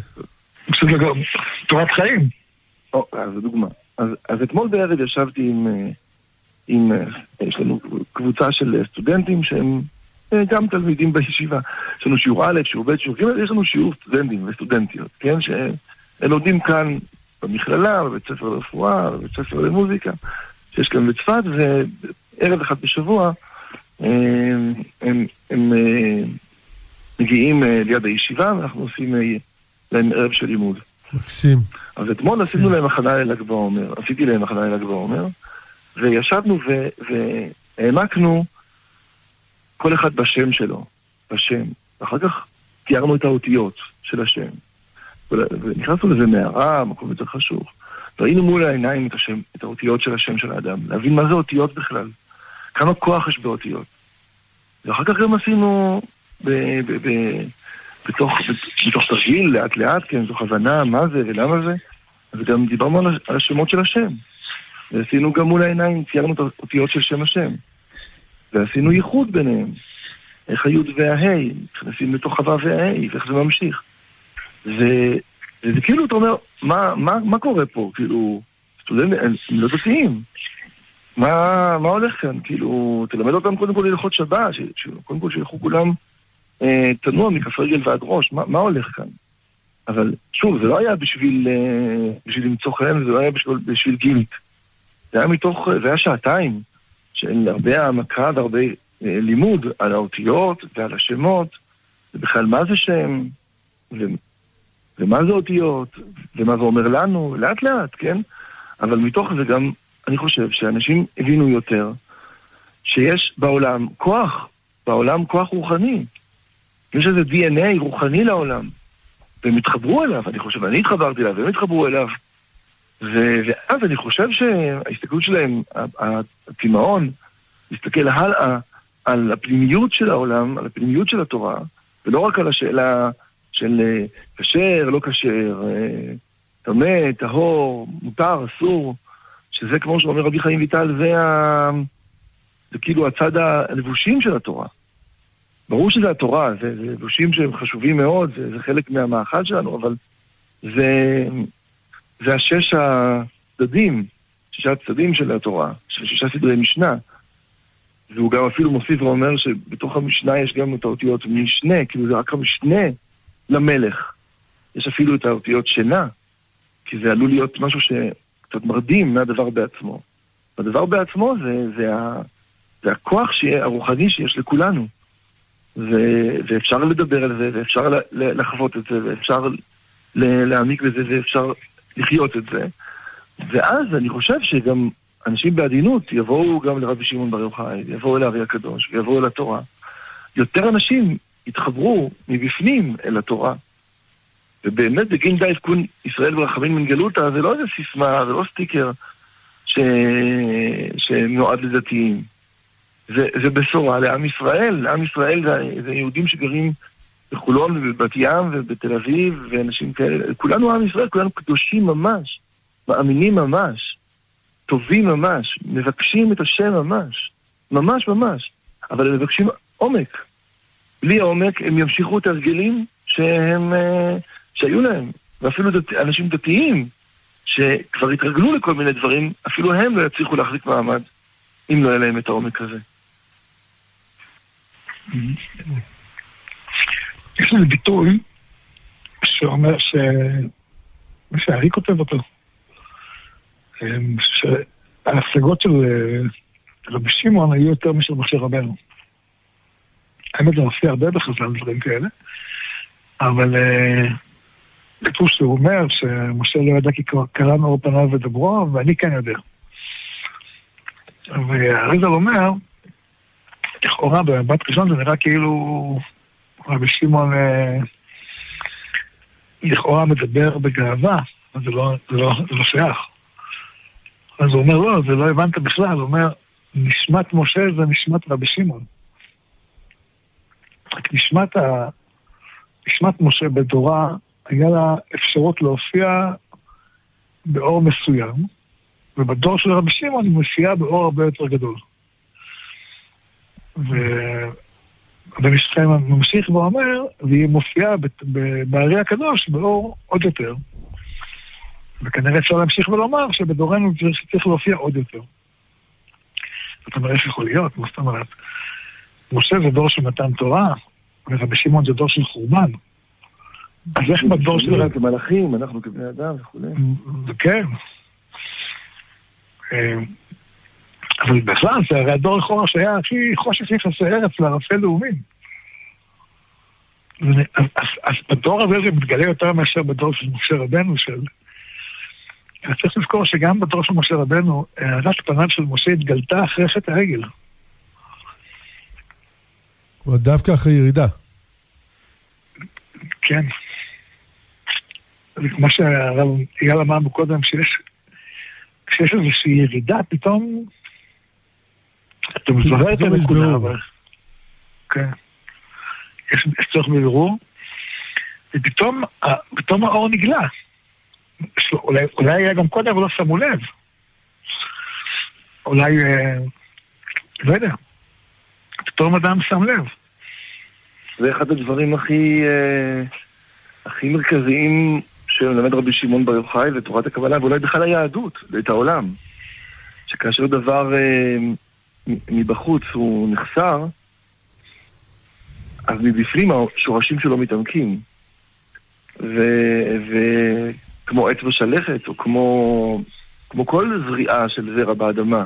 בסדר גם תורת חיים. או, אז זו דוגמה. אז, אז אתמול בערב ישבתי עם, אה, עם... אה, יש לנו קבוצה של סטודנטים שהם גם תלמידים בישיבה. יש לנו שיעור א', שיעור ב', שיעור ג', יש לנו שיעור סטודנטים וסטודנטיות, כן? שהם לומדים כאן במכללה, בבית ספר לרפואה, בבית ספר למוזיקה, שיש כאן בצפת, וערב אחד בשבוע הם, הם, הם מגיעים ליד הישיבה, ואנחנו עושים להם ערב של לימוד. מקסים. אז אתמול עשינו להם הכנה לל"ג בעומר, עשיתי להם הכנה לל"ג בעומר, וישבנו והעמקנו כל אחד בשם שלו, בשם. ואחר כך תיארנו את האותיות של השם. ונכנסנו לזה מערה, מקום יותר חשוב. ראינו מול העיניים את, השם, את האותיות של השם של האדם, להבין מה זה אותיות בכלל, כמה כוח יש באותיות. ואחר כך גם עשינו ב, ב, ב, בתוך, בתוך תרגיל, לאט לאט, כן, מתוך הבנה מה זה ולמה זה, אז גם דיברנו על השמות של השם. ועשינו גם מול העיניים, ציירנו את האותיות של שם השם. ועשינו ייחוד ביניהם. איך היוד וההי נכנסים לתוך הוו וההי, ואיך זה ממשיך. ו... וזה כאילו, אתה אומר, מה, מה, מה קורה פה? כאילו, סטודנטים, הם לא דתיים. מה, מה הולך כאן? כאילו, תלמד אותם קודם כל ללכות שבת, ש, קודם כל שילכו כולם אה, תנוע מכף רגל ועד ראש, מה, מה הולך כאן? אבל שוב, זה לא היה בשביל, אה, בשביל למצוא חן, זה לא היה בשביל, בשביל גימיק. זה היה מתוך, זה היה שעתיים של הרבה העמקה והרבה אה, לימוד על האותיות ועל השמות, ובכלל מה זה שם, ו, ומה זה אותיות, ומה זה אומר לנו, לאט לאט, כן? אבל מתוך זה גם, אני חושב שאנשים הבינו יותר שיש בעולם כוח, בעולם כוח רוחני. יש איזה DNA רוחני לעולם, והם התחברו אליו, אני חושב, אני התחברתי אליו, והם התחברו אליו. ו- ואז אני חושב שההסתכלות שלהם, התימהון, להסתכל הלאה על הפנימיות של העולם, על הפנימיות של התורה, ולא רק על השאלה של אה, כשר, לא כשר, אה, טמא, טהור, מותר, אסור, שזה כמו שאומר רבי חיים ויטל, זה, ה... זה כאילו הצד הלבושים של התורה. ברור שזה התורה, זה, זה לבושים שהם חשובים מאוד, זה, זה חלק מהמאכל שלנו, אבל זה, זה השש הצדדים, שישה צדדים של התורה, של שישה סדרי משנה. והוא גם אפילו מוסיף ואומר שבתוך המשנה יש גם את האותיות משנה, כאילו זה רק המשנה למלך. יש אפילו את האותיות שינה, כי זה עלול להיות משהו שקצת מרדים מהדבר בעצמו. הדבר בעצמו זה, זה, ה, זה הכוח שיה, הרוחני שיש לכולנו. ו, ואפשר לדבר על זה, ואפשר לחוות את זה, ואפשר להעמיק בזה, ואפשר לחיות את זה. ואז אני חושב שגם אנשים בעדינות יבואו גם לרבי שמעון בר יוחאי, יבואו אל הארי הקדוש, ויבואו אל התורה. יותר אנשים יתחברו מבפנים אל התורה. ובאמת בגין די עדכון ישראל ברחמים מן גלותא זה לא איזה סיסמה, זה לא סטיקר ש... שנועד לדתיים. זה, זה בשורה לעם ישראל, לעם ישראל זה, זה יהודים שגרים בחולון ובבת ים ובתל אביב ואנשים כאלה, כולנו עם ישראל, כולנו קדושים ממש, מאמינים ממש, טובים ממש, מבקשים את השם ממש, ממש ממש, אבל הם מבקשים עומק. בלי העומק הם ימשיכו את ההרגלים שהם, אה, שהיו להם, ואפילו דת, אנשים דתיים שכבר התרגלו לכל מיני דברים, אפילו הם לא יצליחו להחזיק מעמד אם לא יהיה להם את העומק הזה. יש לזה ביטוי שאומר ש... מי שהארי כותב אותו, אמ, שההשגות של אה, רבי שמעון היו יותר משל משה רבנו. האמת זה מופיע הרבה בחז"ל דברים כאלה, אבל אה, כתוב שהוא אומר שמשה לא ידע כי קרא מאור פניו ודברו, ואני כן יודע. והאריזל אומר, לכאורה במבט ראשון זה נראה כאילו רבי שמעון אה, לכאורה מדבר בגאווה, אבל זה לא, זה לא, זה לא שייך. אז הוא אומר, לא, זה לא הבנת בכלל, הוא אומר, נשמת משה זה נשמת רבי שמעון. רק נשמת, ה... נשמת משה בדורה, היה לה אפשרות להופיע באור מסוים, ובדור של רבי שמעון היא מופיעה באור הרבה יותר גדול. ובן ישחיים ממשיך ואומר, והיא מופיעה בארי הקדוש באור עוד יותר. וכנראה אפשר להמשיך ולומר שבדורנו צריך להופיע עוד יותר. זאת אומרת, איך יכול להיות? מה זאת אומרת? משה זה דור של מתן תורה, ורבי שמעון זה דור של חורבן. אז איך בדור של... אנחנו כמלאכים, אנחנו כבני אדם וכולי. כן. אה, אבל בכלל, זה הרי הדור לכאורה שהיה הכי חושך יחסי ארץ לערפי לאומים. אז בדור הזה זה מתגלה יותר מאשר בדור של משה רבנו, של... צריך לזכור שגם בדור של משה רבנו, הערת פניו של משה התגלתה אחרי חטא העגל. דווקא אחרי ירידה. כן. כמו שהרב אייל אמר קודם, שיש, כשיש איזושהי ירידה, פתאום אתה מזוהה את הנקודה, אבל... כן. יש, יש צורך בבירור, ופתאום פתאום האור נגלה. אולי, אולי היה גם קודם ולא שמו לב. אולי, אה, לא יודע, פתאום אדם שם לב. זה אחד הדברים הכי, אה, הכי מרכזיים שמלמד רבי שמעון בר יוחאי ותורת הקבלה, ואולי בכלל היהדות, את העולם. שכאשר דבר אה, מבחוץ הוא נחסר, אז מבפנים השורשים שלו מתעמקים. וכמו עץ בשלכת, או כמו, כמו כל זריעה של זרע באדמה,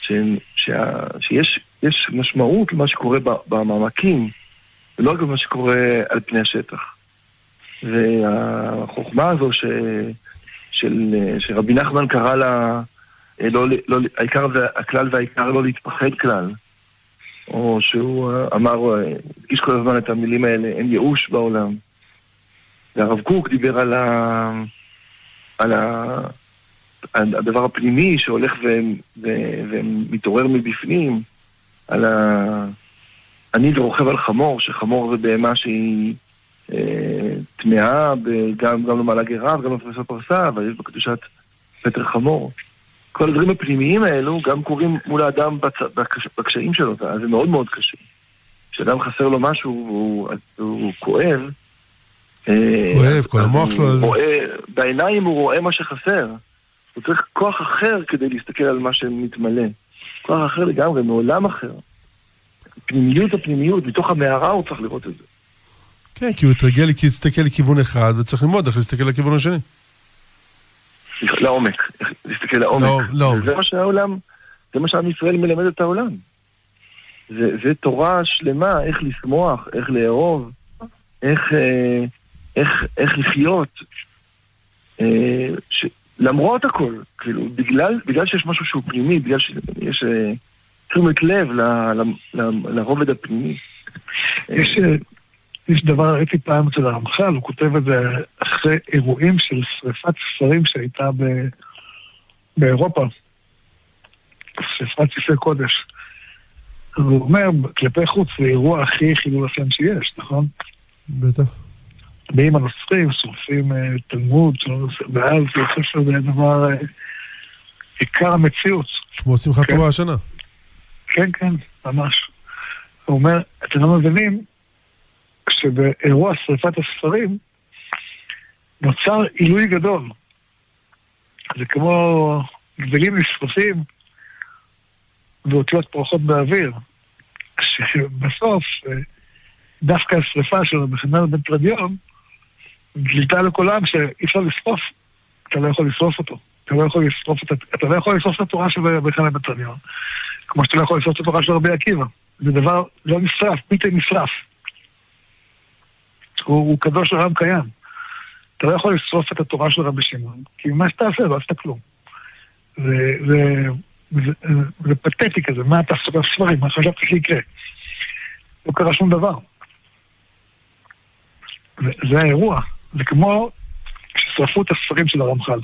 ש, שה, שיש משמעות למה שקורה במעמקים, ולא רק במה שקורה על פני השטח. והחוכמה הזו ש, של, שרבי נחמן קרא לה, לא, לא, העיקר והכלל והעיקר לא להתפחד כלל. או שהוא אמר, הדגיש כל הזמן את המילים האלה, אין ייאוש בעולם. והרב קוק דיבר על, ה... על ה... הדבר הפנימי שהולך ו... ו... ומתעורר מבפנים, על ה... אני רוכב על חמור, שחמור זה בהמה שהיא אה, טמאה, גם, גם למעלה גרה וגם לפרסה פרסה, אבל יש בקדושת פטר חמור. כל הדברים הפנימיים האלו גם קורים מול האדם בצ... בקש... בקשיים שלו, אז זה מאוד מאוד קשה. כשאדם חסר לו משהו והוא, והוא כואב, אה, כואב, כל המוח שלו... רואה, בעיניים הוא רואה מה שחסר. הוא צריך כוח אחר כדי להסתכל על מה שמתמלא. כוח אחר לגמרי, מעולם אחר. פנימיות הפנימיות, מתוך המערה הוא צריך לראות את זה. כן, כי הוא התרגל להסתכל לכיוון אחד, וצריך ללמוד איך להסתכל לכיוון השני. לעומק, להסתכל לעומק. לא, לא. זה מה שהעולם, זה מה שעם ישראל מלמד את העולם. זה, זה תורה שלמה, איך לשמוח, איך לאהוב, איך, אה, איך, איך לחיות. אה, ש, למרות הכל, כאילו, בגלל, בגלל שיש משהו שהוא פנימי, בגלל שיש אה, תשומת לב ל, ל, ל, לרובד הפנימי. יש, אה, יש דבר, ראיתי פעם אצל הרמח"ל, הוא כותב את זה אחרי אירועים של שריפת ספרים שהייתה ב... באירופה. שריפת ספרי קודש. אז הוא אומר, כלפי חוץ זה אירוע הכי חילול השם שיש, נכון? בטח. באים הנוצרים, שורפים uh, תלמוד, ואז זה ספר זה דבר, uh, עיקר המציאות. כמו שמחת כן. תורה השנה. כן, כן, ממש. הוא אומר, אתם לא מבינים שבאירוע שרפת הספרים נוצר עילוי גדול. זה כמו גדלים נשרפים ואותיות פורחות באוויר, שבסוף אה, דווקא השרפה שלו בחמר בן תרדיון גילתה לכולם שאי אפשר לשרוף, אתה לא יכול לשרוף אותו. אתה לא יכול לשרוף את, אתה לא יכול לשרוף את התורה של בחמר בן תרדיון, כמו שאתה לא יכול לשרוף את התורה של רבי עקיבא. זה דבר לא נשרף, בלתי נשרף. הוא, הוא קדוש לעם קיים. אתה לא יכול לשרוף את התורה של רבי שמעון, כי מה שאתה עושה, לא עשית כלום. זה פתטי כזה, מה אתה סוגר ספרים, מה חשבת שיקרה? לא קרה שום דבר. זה האירוע, זה כמו ששרפו את הספרים של הרמח"ל.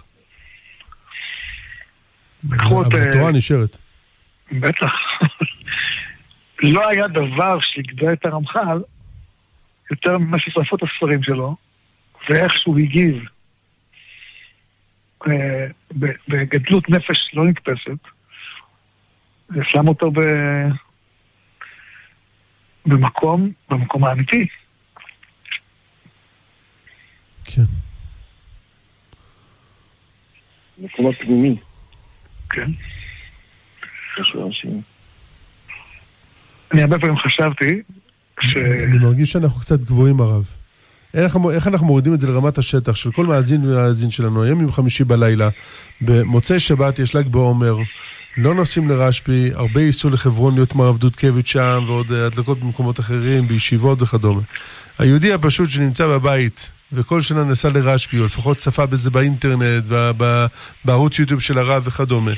התורה נשארת. בטח. לא היה דבר שיגדע את הרמח"ל יותר ממה ששרפו את הספרים שלו, ואיך שהוא הגיב אה, בגדלות נפש לא נתפסת, ושם אותו ב... במקום, במקום האמיתי. כן. מקום הפנימי. כן. אני הרבה פעמים חשבתי ש... אני מרגיש שאנחנו קצת גבוהים הרב. איך, איך אנחנו מורידים את זה לרמת השטח של כל מאזין ומאזין שלנו, היום יום חמישי בלילה, במוצאי שבת יש ל"ג בעומר, לא נוסעים לרשב"י, הרבה ייסעו לחברון להיות מרב דודקביץ' שם, ועוד אה, הדלקות במקומות אחרים, בישיבות וכדומה. היהודי הפשוט שנמצא בבית, וכל שנה נסע לרשב"י, או לפחות צפה בזה באינטרנט, בערוץ יוטיוב של הרב וכדומה.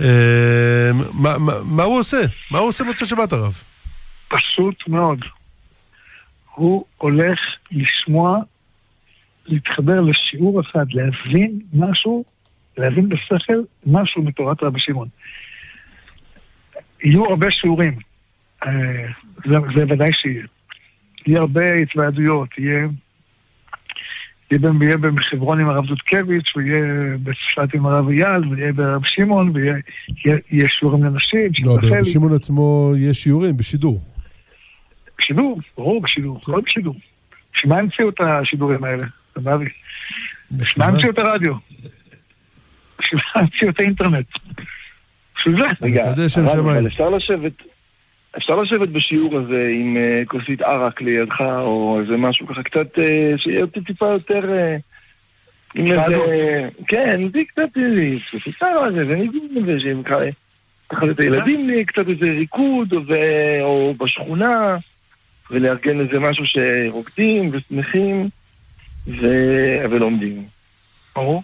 אה, מה, מה, מה הוא עושה? מה הוא עושה מוצאי שבת הרב? פשוט מאוד. הוא הולך לשמוע, להתחבר לשיעור אחד, להבין משהו, להבין בשכל משהו מתורת רבי שמעון. יהיו הרבה שיעורים, אה, זה, זה ודאי שיהיה. יהיה הרבה התוועדויות, יהיה... יהיה בחברון עם הרב דודקביץ', ויהיה בצפת עם הרב אייל, ויהיה ברב שמעון, ויהיה שיעורים לנשים. לא, ברב שמעון עצמו יש שיעורים בשידור. בשידור, ברור בשידור, הכל בשידור. בשביל מה המציאו את השידורים האלה, סבבי? בשביל מה המציאו את הרדיו? בשביל מה המציאו את האינטרנט? בשביל זה. רגע, אפשר לשבת... אפשר לשבת בשיעור הזה עם uh, כוסית ערק לידך, או איזה משהו ככה קצת, uh, שיהיה טיפה יותר... Uh, עם איזה... כן, זה קצת כוסית ערק, וניגוד לזה, שהם ככה את הילדים לי, קצת איזה ריקוד, או בשכונה. ולארגן איזה משהו שרוקדים ושמחים ו... ולומדים. ברור.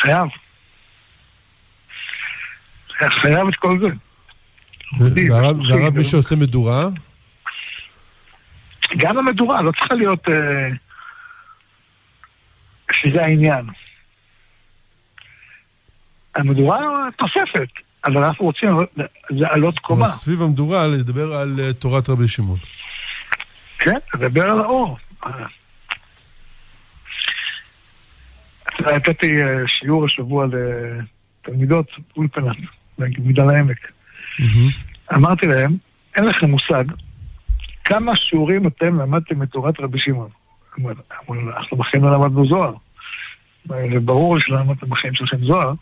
חייב. חייב את כל זה. והרב מי שעושה מדורה? גם המדורה לא צריכה להיות... אה, שזה העניין. המדורה תוספת. אבל אנחנו רוצים לעלות קומה. סביב המדורה לדבר על אה, תורת רבי שמעון. כן, לדבר על האור. נתתי אה, שיעור השבוע לתלמידות אולפנה, במגדל העמק. אמרתי להם, אין לכם מושג כמה שיעורים אתם למדתם את תורת רבי שמעון. אנחנו בחיים לא למדנו זוהר. וברור שלא למדתם בחיים שלכם זוהר,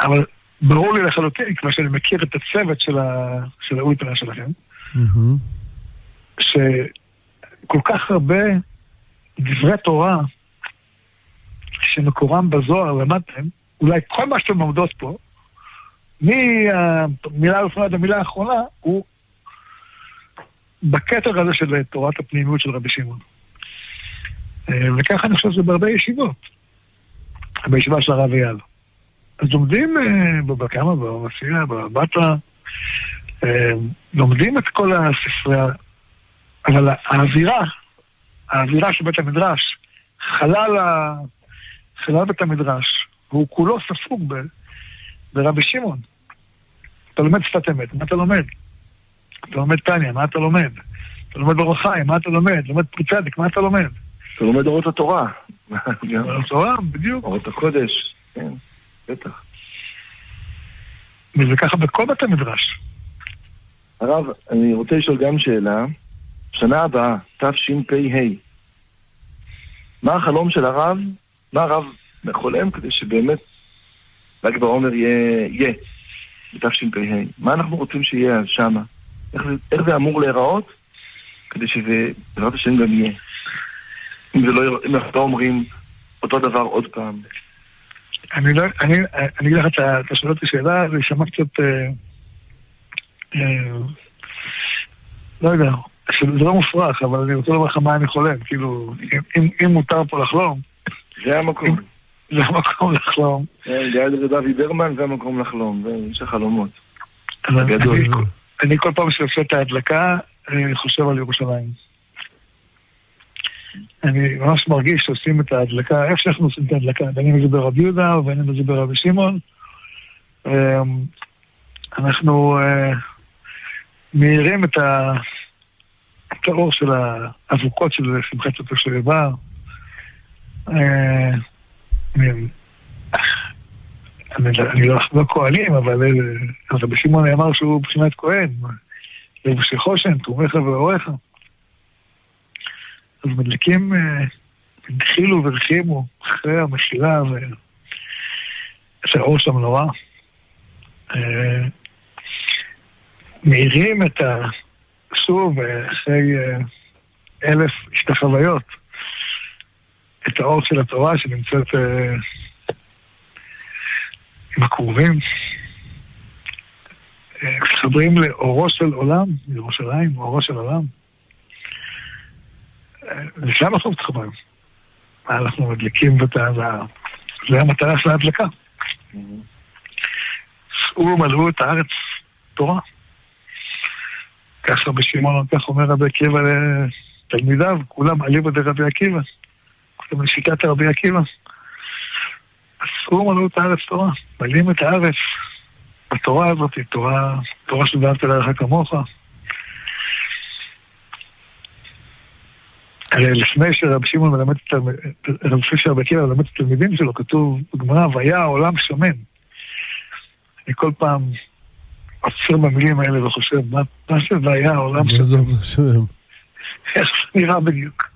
אבל ברור לי לחלוטין, כמו שאני מכיר את הצוות של, ה... של האולפנה שלכם, mm-hmm. שכל כך הרבה דברי תורה שמקורם בזוהר למדתם, אולי כל מה שאתם לומדות פה, מהמילה הראשונה עד המילה האחרונה, הוא בכתר הזה של תורת הפנימיות של רבי שמעון. אה, וככה אני חושב שזה בהרבה ישיבות. בישיבה של הרב אייל. אז לומדים אה, בבקמה, במסיעה, בבטרה, אה, לומדים את כל הספרייה, אבל האווירה, האווירה של בית המדרש, חלל, ה... חלל בית המדרש, הוא כולו ספוג ב... ברבי שמעון. אתה לומד שפת אמת, מה אתה לומד? אתה לומד טניה, מה אתה לומד? אתה לומד אורח חיים, מה אתה לומד? לומד פרי צדיק, מה אתה לומד? אתה לומד אורות התורה. אורות התורה, בדיוק. אורות הקודש, כן. בטח. וזה ככה בכל בתי מדרש. הרב, אני רוצה לשאול גם שאלה. שנה הבאה, תשפ"ה. מה החלום של הרב? מה הרב חולם כדי שבאמת ל"ג בעומר יהיה, יהיה בתשפ"ה? מה אנחנו רוצים שיהיה אז שמה? איך איך זה אמור להיראות? כדי שזה, בעזרת השם גם יהיה. אם לא, אם אנחנו לא אומרים אותו דבר עוד פעם. אני לא, אני, אני אגיד לך, אתה שואל אותי שאלה, זה יישמע קצת, אה, אה, לא יודע, זה לא מופרך, אבל אני רוצה לומר לך מה אני חולם, כאילו, אם, אם מותר פה לחלום. זה המקום. זה המקום לחלום. ליד רבי ברמן זה המקום לחלום, זה איש החלומות. אני, אני כל פעם שעושה את ההדלקה, אני חושב על ירושלים. אני ממש מרגיש שעושים את ההדלקה, איך שאנחנו עושים את ההדלקה, בין אם זה ברבי יהודה ובין אם זה ברבי שמעון. אמ, אנחנו אה, מאירים את האור של האבוקות של שמחת אותו של איבר. אה, אני לא, לא כהנים, אבל אה, רבי שמעון אמר שהוא מבחינת כהן. לבשי חושן, תרומיך ואוריך. אז מדליקים, הנחילו אה, והרחימו אחרי המחילה ואת האור של המנורה. אה, מאירים את ה... שוב, אחרי אה, אלף השתחוויות, את האור של התורה שנמצאת עם הכרובים. מתחברים לאורו של עולם, ירושלים, אורו של עולם. לשם אנחנו מתחברים. אנחנו מדליקים זה המטרה של ההדלקה. שאו ומלאו את הארץ תורה. ככה בשמעון, כך אומר רבי עקיבא לתלמידיו, כולם עליבו דרבי עקיבא. כולם לשיטת רבי עקיבא. שאו ומלאו את הארץ תורה. מלאים את הארץ התורה הזאת היא תורה, תורה לרעך כמוך. הרי לפני שרבי שמעון מלמד את רבי פישר בקיר מלמד את התלמידים שלו, כתוב בגמרא, והיה העולם שמן. אני כל פעם עוצר במילים האלה וחושב, מה, מה זה והיה העולם שמן? איך זה נראה בדיוק?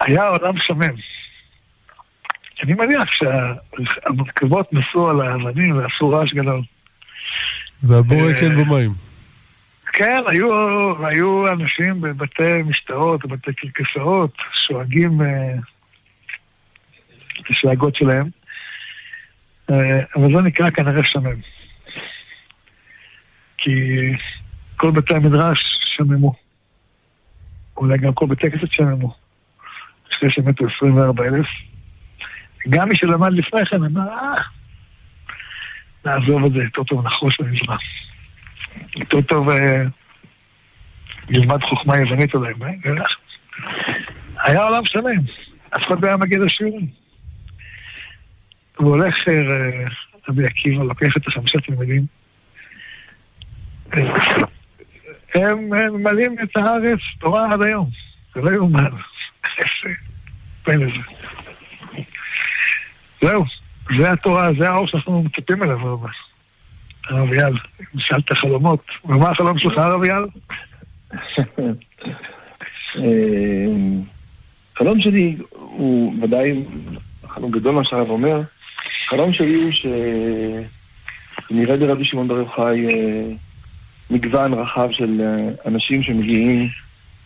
היה העולם שמן. אני מניח שהמרכבות נסעו על האבנים ועשו רעש גדול. והבורקן אה, במים. כן, היו, היו אנשים בבתי משתאות, בבתי קרקסאות, שואגים אה, את השאגות שלהם, אה, אבל זה נקרא כנראה שמם. כי כל בתי המדרש שממו. אולי גם כל בתי כנסת שממו. אחרי שמתו 24 אלף. גם מי שלמד לפני כן אמר, אה, נעזוב את זה, יותר טוב נחוש במזרח. יותר טוב אה, ללמד חוכמה יוונית אולי, היה עולם שלם, אף אחד לא היה מגיע לשיעורים. הוא הולך, אה, רבי עקיבא, לוקח את החמישה תלמידים, הם ממלאים את הארץ תורה עד היום, זה לא יאומן. איזה פלא זה. זהו, זה התורה, זה האור שאנחנו מצפים אליו הרבה. הרב אייל, שאלת חלומות, ומה החלום שלך, הרב אייל? החלום שלי הוא ודאי חלום גדול מה שהרב אומר. החלום שלי הוא שנראה ברבי שמעון בר יוחאי אה, מגוון רחב של אה, אנשים שמגיעים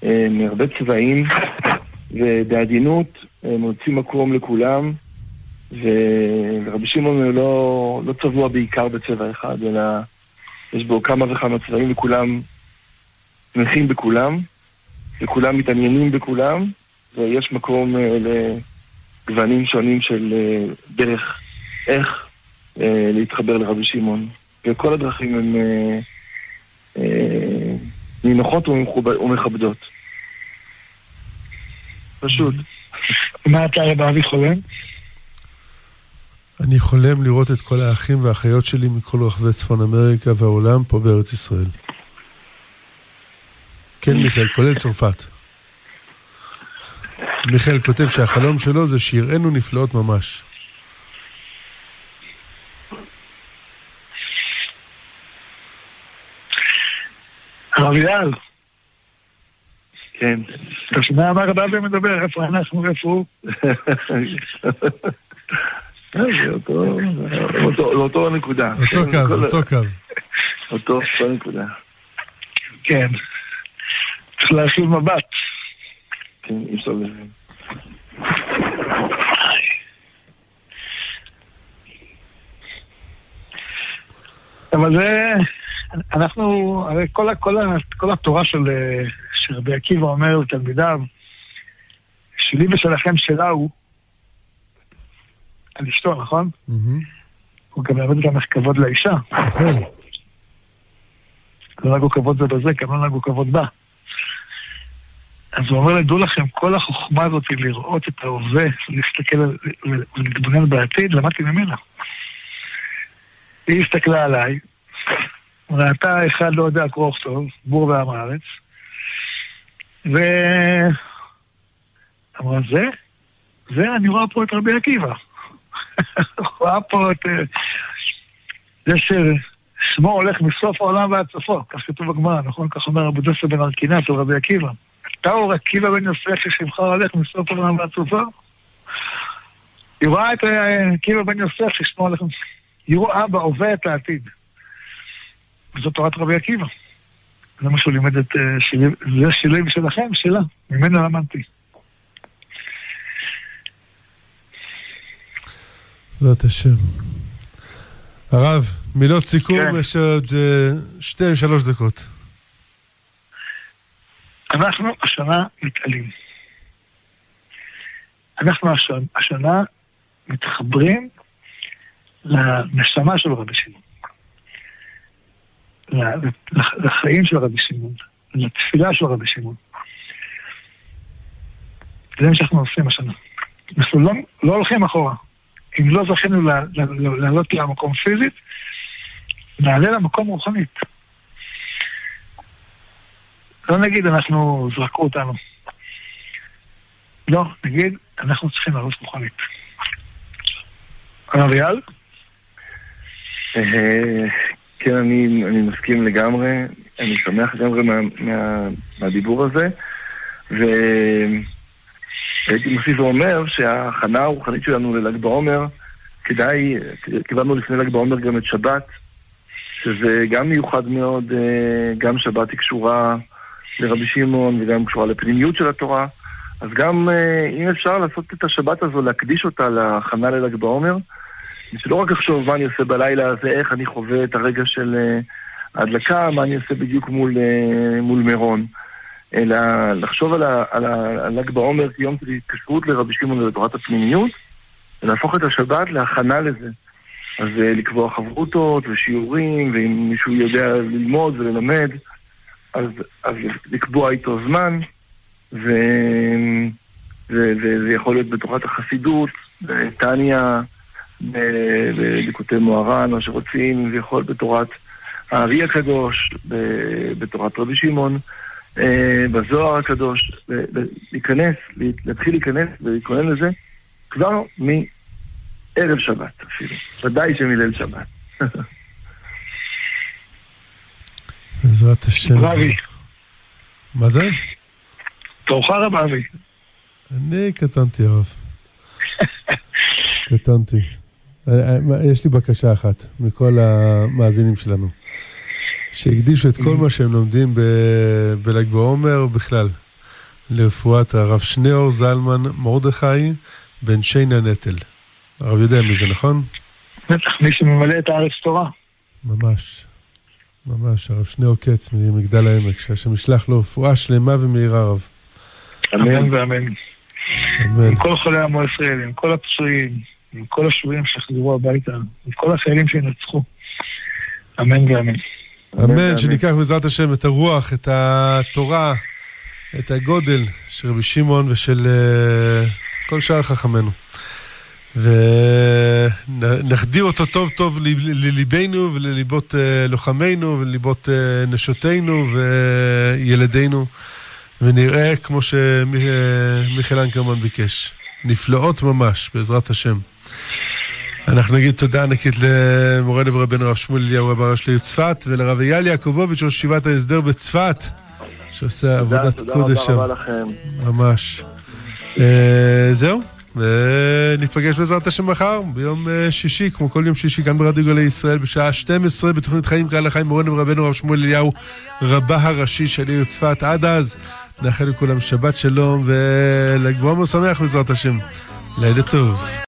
אה, מהרבה צבעים ובעדינות מוצאים מקום לכולם. ורבי שמעון לא, לא צבוע בעיקר בצבע אחד, אלא יש בו כמה וכמה צבעים וכולם שמחים בכולם, וכולם מתעניינים בכולם, ויש מקום אה, לגוונים שונים של אה, דרך איך אה, להתחבר לרבי שמעון. וכל הדרכים הן נינוחות ומכבדות. פשוט. מה אתה רבי אבי חולם? אני חולם לראות את כל האחים והאחיות שלי מכל רחבי צפון אמריקה והעולם פה בארץ ישראל. כן, מיכאל, כולל צרפת. מיכאל כותב שהחלום שלו זה שיראינו נפלאות ממש. הרב יעל, כן. אתה שומע מה רבי אבי מדבר? איפה אנחנו, איפה הוא? זה אותו, אותו, אותו נקודה. אותו כן, קו, אותו קו. אותו, נקודה. כן. צריך להרחיב מבט. כן, אפשר לזה. אבל זה, אנחנו, הרי כל, כל, כל התורה של, אה, של רבי עקיבא אומר לתלמידיו, שלי ושלכם שלה הוא, על אשתו, נכון? הוא גם מלמד גם איך כבוד לאישה. נכון. לא נהגו כבוד זה בזה, גם לא נהגו כבוד בה. אז הוא אומר לדעו לכם, כל החוכמה הזאת היא לראות את ההווה, להסתכל ולהתבונן בעתיד, למדתי ממנה. היא הסתכלה עליי, ראתה אחד לא יודע קרוא וכתוב, בור ועם הארץ, ואמרה, זה? זה, אני רואה פה את רבי עקיבא. רואה פה את... אה, זה ששמו הולך מסוף העולם ועד סופו, כך כתוב בגמרא, נכון? כך אומר רבי דוסה בן ארקינת או רבי עקיבא. אתה הוא עקיבא בן יוסף ששמך הולך מסוף העולם ועד סופו? היא רואה את אה, עקיבא בן יוסף ששמו הולך... היא רואה בהווה את העתיד. וזאת תורת רבי עקיבא. זה מה שהוא לימד את... אה, זה שלי ושלכם, שלה. ממנו למדתי. בעזרת השם. הרב, מילות סיכום, כן. יש עוד אה, שתיים, שלוש דקות. אנחנו השנה מתעלים. אנחנו השנה, השנה מתחברים לנשמה של רבי שמעון. לחיים של רבי שמעון, לתפילה של רבי שמעון. זה מה שאנחנו עושים השנה. אנחנו לא, לא הולכים אחורה. אם לא זכינו לעלות למקום פיזית, נעלה למקום רוחנית. לא נגיד אנחנו, זרקו אותנו. לא, נגיד, אנחנו צריכים לעלות רוחנית. אייל? אה, כן, אני, אני מסכים לגמרי, אני שמח לגמרי מה, מה, מהדיבור הזה, והייתי מוסיף ואומר שההכנה הרוחנית שלנו לל"ג בעומר, כדאי, קיבלנו לפני ל"ג בעומר גם את שבת, שזה גם מיוחד מאוד, אה, גם שבת היא קשורה לרבי שמעון וגם קשורה לפנימיות של התורה, אז גם אה, אם אפשר לעשות את השבת הזו, להקדיש אותה להכנה לל"ג בעומר, שלא רק לחשוב מה אני עושה בלילה הזה, איך אני חווה את הרגע של אה, ההדלקה, מה אני עושה בדיוק מול, מול מירון, אלא לחשוב על ה- על ה- על ל"ג בעומר כיום של התקשרות לרבי שמעון ולתורת הפנימיות, ולהפוך את השבת להכנה לזה. אז אה, לקבוע חברותות ושיעורים, ואם מישהו יודע ללמוד וללמד, אז, אז לקבוע איתו זמן, ו... וזה יכול להיות בתורת החסידות, טניה, בליקוטי מוהר"ן, מה שרוצים, זה יכול בתורת הארי הקדוש, בתורת רבי שמעון, בזוהר הקדוש, להיכנס, לה- להתחיל להיכנס ולהתכונן לזה כבר מערב שבת אפילו, ודאי שמליל שבת. בעזרת השם. רבי, מה זה? תורך רב אבי. אני קטנתי, הרב. קטנתי. אה, אה, יש לי בקשה אחת מכל המאזינים שלנו, שהקדישו את כל מה שהם לומדים בל"ג בעומר ובכלל, לרפואת הרב שניאור זלמן מרדכי בן שיינה נטל. הרב יודע מי זה, נכון? בטח, מי שממלא את הארץ תורה. ממש. ממש, הרב שניאור קץ ממגדל העמק, שהשם ישלח לו רפואה שלמה ומהירה, רב. אמן ואמן. אמן. עם כל חולי עמו ישראל, עם כל הפצועים, עם כל השבויים שיחזרו הביתה, עם כל החיילים שינצחו. אמן ואמן. אמן, שניקח בעזרת השם את הרוח, את התורה, את הגודל של רבי שמעון ושל אה, כל שאר חכמינו. ונחדיר אותו טוב טוב לליבנו ולליבות אה, לוחמינו ולליבות אה, נשותינו וילדינו, ונראה כמו שמיכאל אנקרמן ביקש, נפלאות ממש, בעזרת השם. אנחנו נגיד תודה ענקית למורנו ורבנו הרב שמואל אליהו רב הראש לעיר צפת ולרב אייל יעקובוביץ' ראש ישיבת ההסדר בצפת שעושה עבודת קודש שם. תודה רבה לכם. ממש. אה, זהו, ונתפגש בעזרת השם מחר, ביום אה, שישי, כמו כל יום שישי, כאן ברדיו גלי ישראל, בשעה 12, בתוכנית חיים קהל החיים, מורנו ורבנו הרב שמואל אליהו, רבה הראשי של עיר צפת. עד אז, נאחל לכולם שבת שלום ולגבוה מאוד שמח בעזרת השם. לילה טוב.